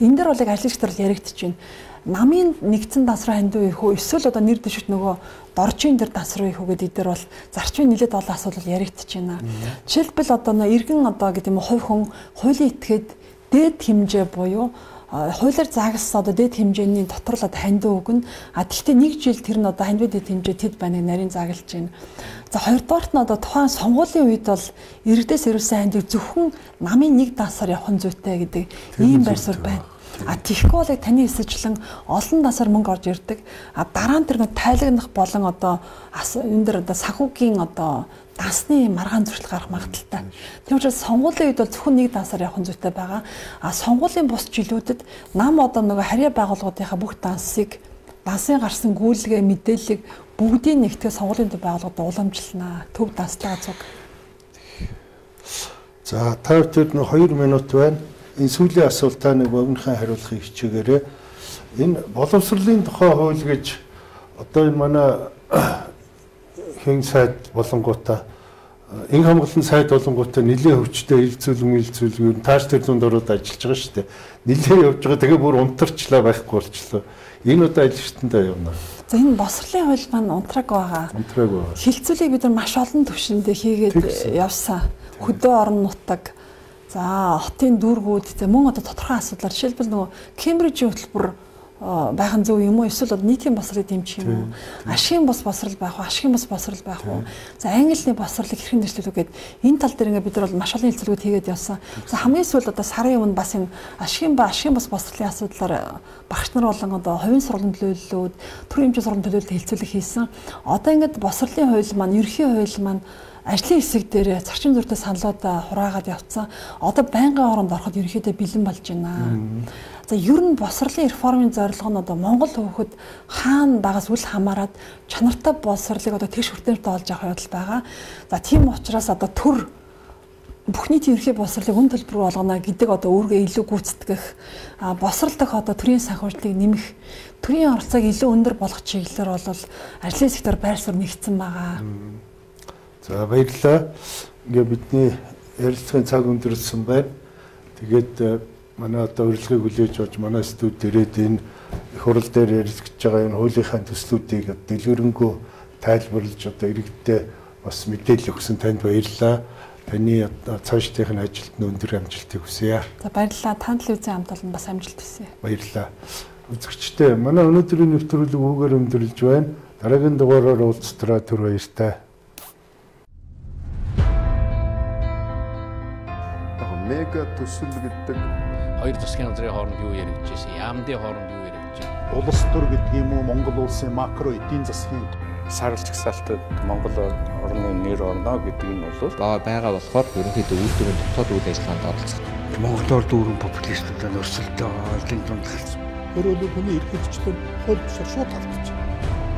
Энэ дээр бол яг ажлын дээр яригдчих байна. Намын нэгдсэн дансруу хандив их үү эсвэл одоо нэр дэвшигт нөгөө доржийн дээр дансруу их үү гэдэг дээр бол зарчмын нэлээд олон асуудал яригдчих байна. Жишээлбэл одоо нөө иргэн одоо гэдэг юм хувь хүн хуулийн этгээд дээд хэмжээ буюу хуулиар заагсан одоо дэд хэмжээний дотор л одоо хандив өгнө. А тэгвэл нэг жил тэр нь одоо хандив дэд хэмжээ тэд байныг нарийн заагалж байна. За хоёрдугаарт нь одоо тухайн сонгуулийн үед бол иргэдээс ирүүлсэн хандив зөвхөн намын нэг дансаар явах зүйтэй гэдэг ийм байр суурь байна. А тийхгүй бол таны эсэжлэн олон дасаар мөнгө орж ирдэг. А дараа нь тэр нэг тайлагнах болон одоо энэ дэр одоо санхүүгийн одоо дансны маргаан зуршил гарах магадaltaй. Тийм учраас сонгуулийн үед бол зөвхөн нэг дансаар явах зүйтэй байгаа. А сонгуулийн бус жилүүдэд нам одоо нөгөө харьяа байгууллагуудынхаа бүх дансыг дансын гарсан гүйлгээ мэдээллийг бүгдийг нэгтгэж сонгуулийн байгууллагад уламжлалнаа. Төв данстайгаа цуг. За та бүхэнд нэг 2 минут байна. Энэ сүүлийн асуултаа нэг богинохын хариулахыг хичээгээрэй. Энэ боловсролын тухай хууль гэж одоо энэ манай хэн сайд болонгуудаа инх хамгаалалтын сайд болонгуудаа нэлээд хөвчтэй илцүүлэн илцүүлэг юу тааш тэр зүүн дөрөд ажиллаж байгаа шүү дээ. Нэлээд явж байгаа. Тэгээ бүр унтарчлаа байхгүй болчлоо. Энэ удаа ажилчтандаа явна. За энэ босрлын хууль маань унтраг байгаа. Унтраг байгаа. Хилцүүлгийг бид нар маш олон төвшөндөө хийгээд явсан. Хөдөө орон нутаг За хотын дүүргүүд за мөн одоо тодорхой асуудлаар жишээлбэл нөгөө Кембрижийн хөтөлбөр байх нь зөв юм уу? Эсвэл нийтийн босрыг дэмжих юм уу? Ашигын бос босрал байх уу? Ашигын бос босрал байх уу? За английн босралыг хэрхэн нэршлүүлэх гээд энэ тал дээр ингээ бид нар маш олон хэлцүүлгүүд хийгээд явсан. За хамгийн сүүл одоо сарын өмнө бас энэ ашигын ба ашигын бос босралын асуудлаар багш нар болон одоо хувийн сургуулийн төлөөллүүд төрийн хэмжээ сургуулийн төлөөлөлт хэлцүүлэг хийсэн. Одоо ингээд босрлын хууль маань ерхий хууль маань ажлын хэсэг дээр зарчим зүйтэй саналуудаа хураагаад явцсан. Одоо байнгын оронд ороход ерөөхдөө бэлэн болж байна. За ер нь босрлын реформын зорилго нь одоо Монгол хүүхэд хаана байгаас үл хамааран чанартай боловсролыг одоо тэгш хүртээмжтэй олж авах явдал байгаа. За тийм учраас одоо төр бүх нийтийн ерхий боловсролыг үн төлбөр болгоно гэдэг одоо өөргөө илүү гүйцэтгэх босрол дэх одоо төрийн санхүүжилтийг нэмэх төрийн оролцоог илүү өндөр болгох чиглэлээр бол ажлын сектор байр суурь нэгдсэн байгаа. За баярлалаа. Ингээ бидний ярилцлагын цаг өндөрлсөн байна. Тэгээд э, манай одоо урилгыг хүлээж авч манай студ ирээд энэ их хурал дээр ярилцж байгаа энэ хуулийнхаа төслүүдийг дэлгэрэнгүй тайлбарлаж одоо иргэдтэй бас мэдээлэл өгсөн танд баярлалаа. Таны цаашдынх нь ажилд нь өндөр амжилтыг хүсье. За баярлалаа. Та телевизийн хамт олон бас амжилт хүсье. Баярлалаа. Үзэгчдээ манай өнөөдрийн нэвтрүүлэг үгээр өндөрлж байна. Дараагийн дугаараар уулзтраа түр баяртай. Мега төсөл гэдэг хоёр засгийн газрын хооронд юу яригдчихсэн, яамдын хооронд юу яригдчихсэн. улс төр гэдэг юм уу Монгол улсын макро эдийн засгийн сарлж гсалтад Монгол орны нэр орно гэдэг нь бол байгаа болохоор ерөнхийдөө үйлдвэрийн дотоод үйл ажиллагаанд оролцох. Монголоор дүүрэн популистуудад өрсөлдөө олонний дунд гарсан. өөрөөр хүний хөл бусаар шууд алдчихсан.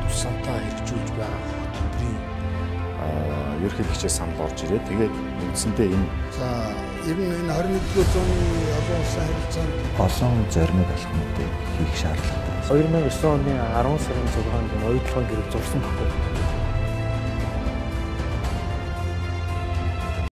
тусантаа хэрэгжүүлж байгаа хөтөлбөрийн ерөнхийлөгчөө санал орж ирээ. Тэгээд үндсэндээ энэ За ер нь энэ 21-р зууны олон улсын харилцаанд олон зоримог алхмуудыг хийх шаардлагатай. 2009 оны 10 сарын 6-нд энэ оюутлогын гэрэл зурсан баггүй.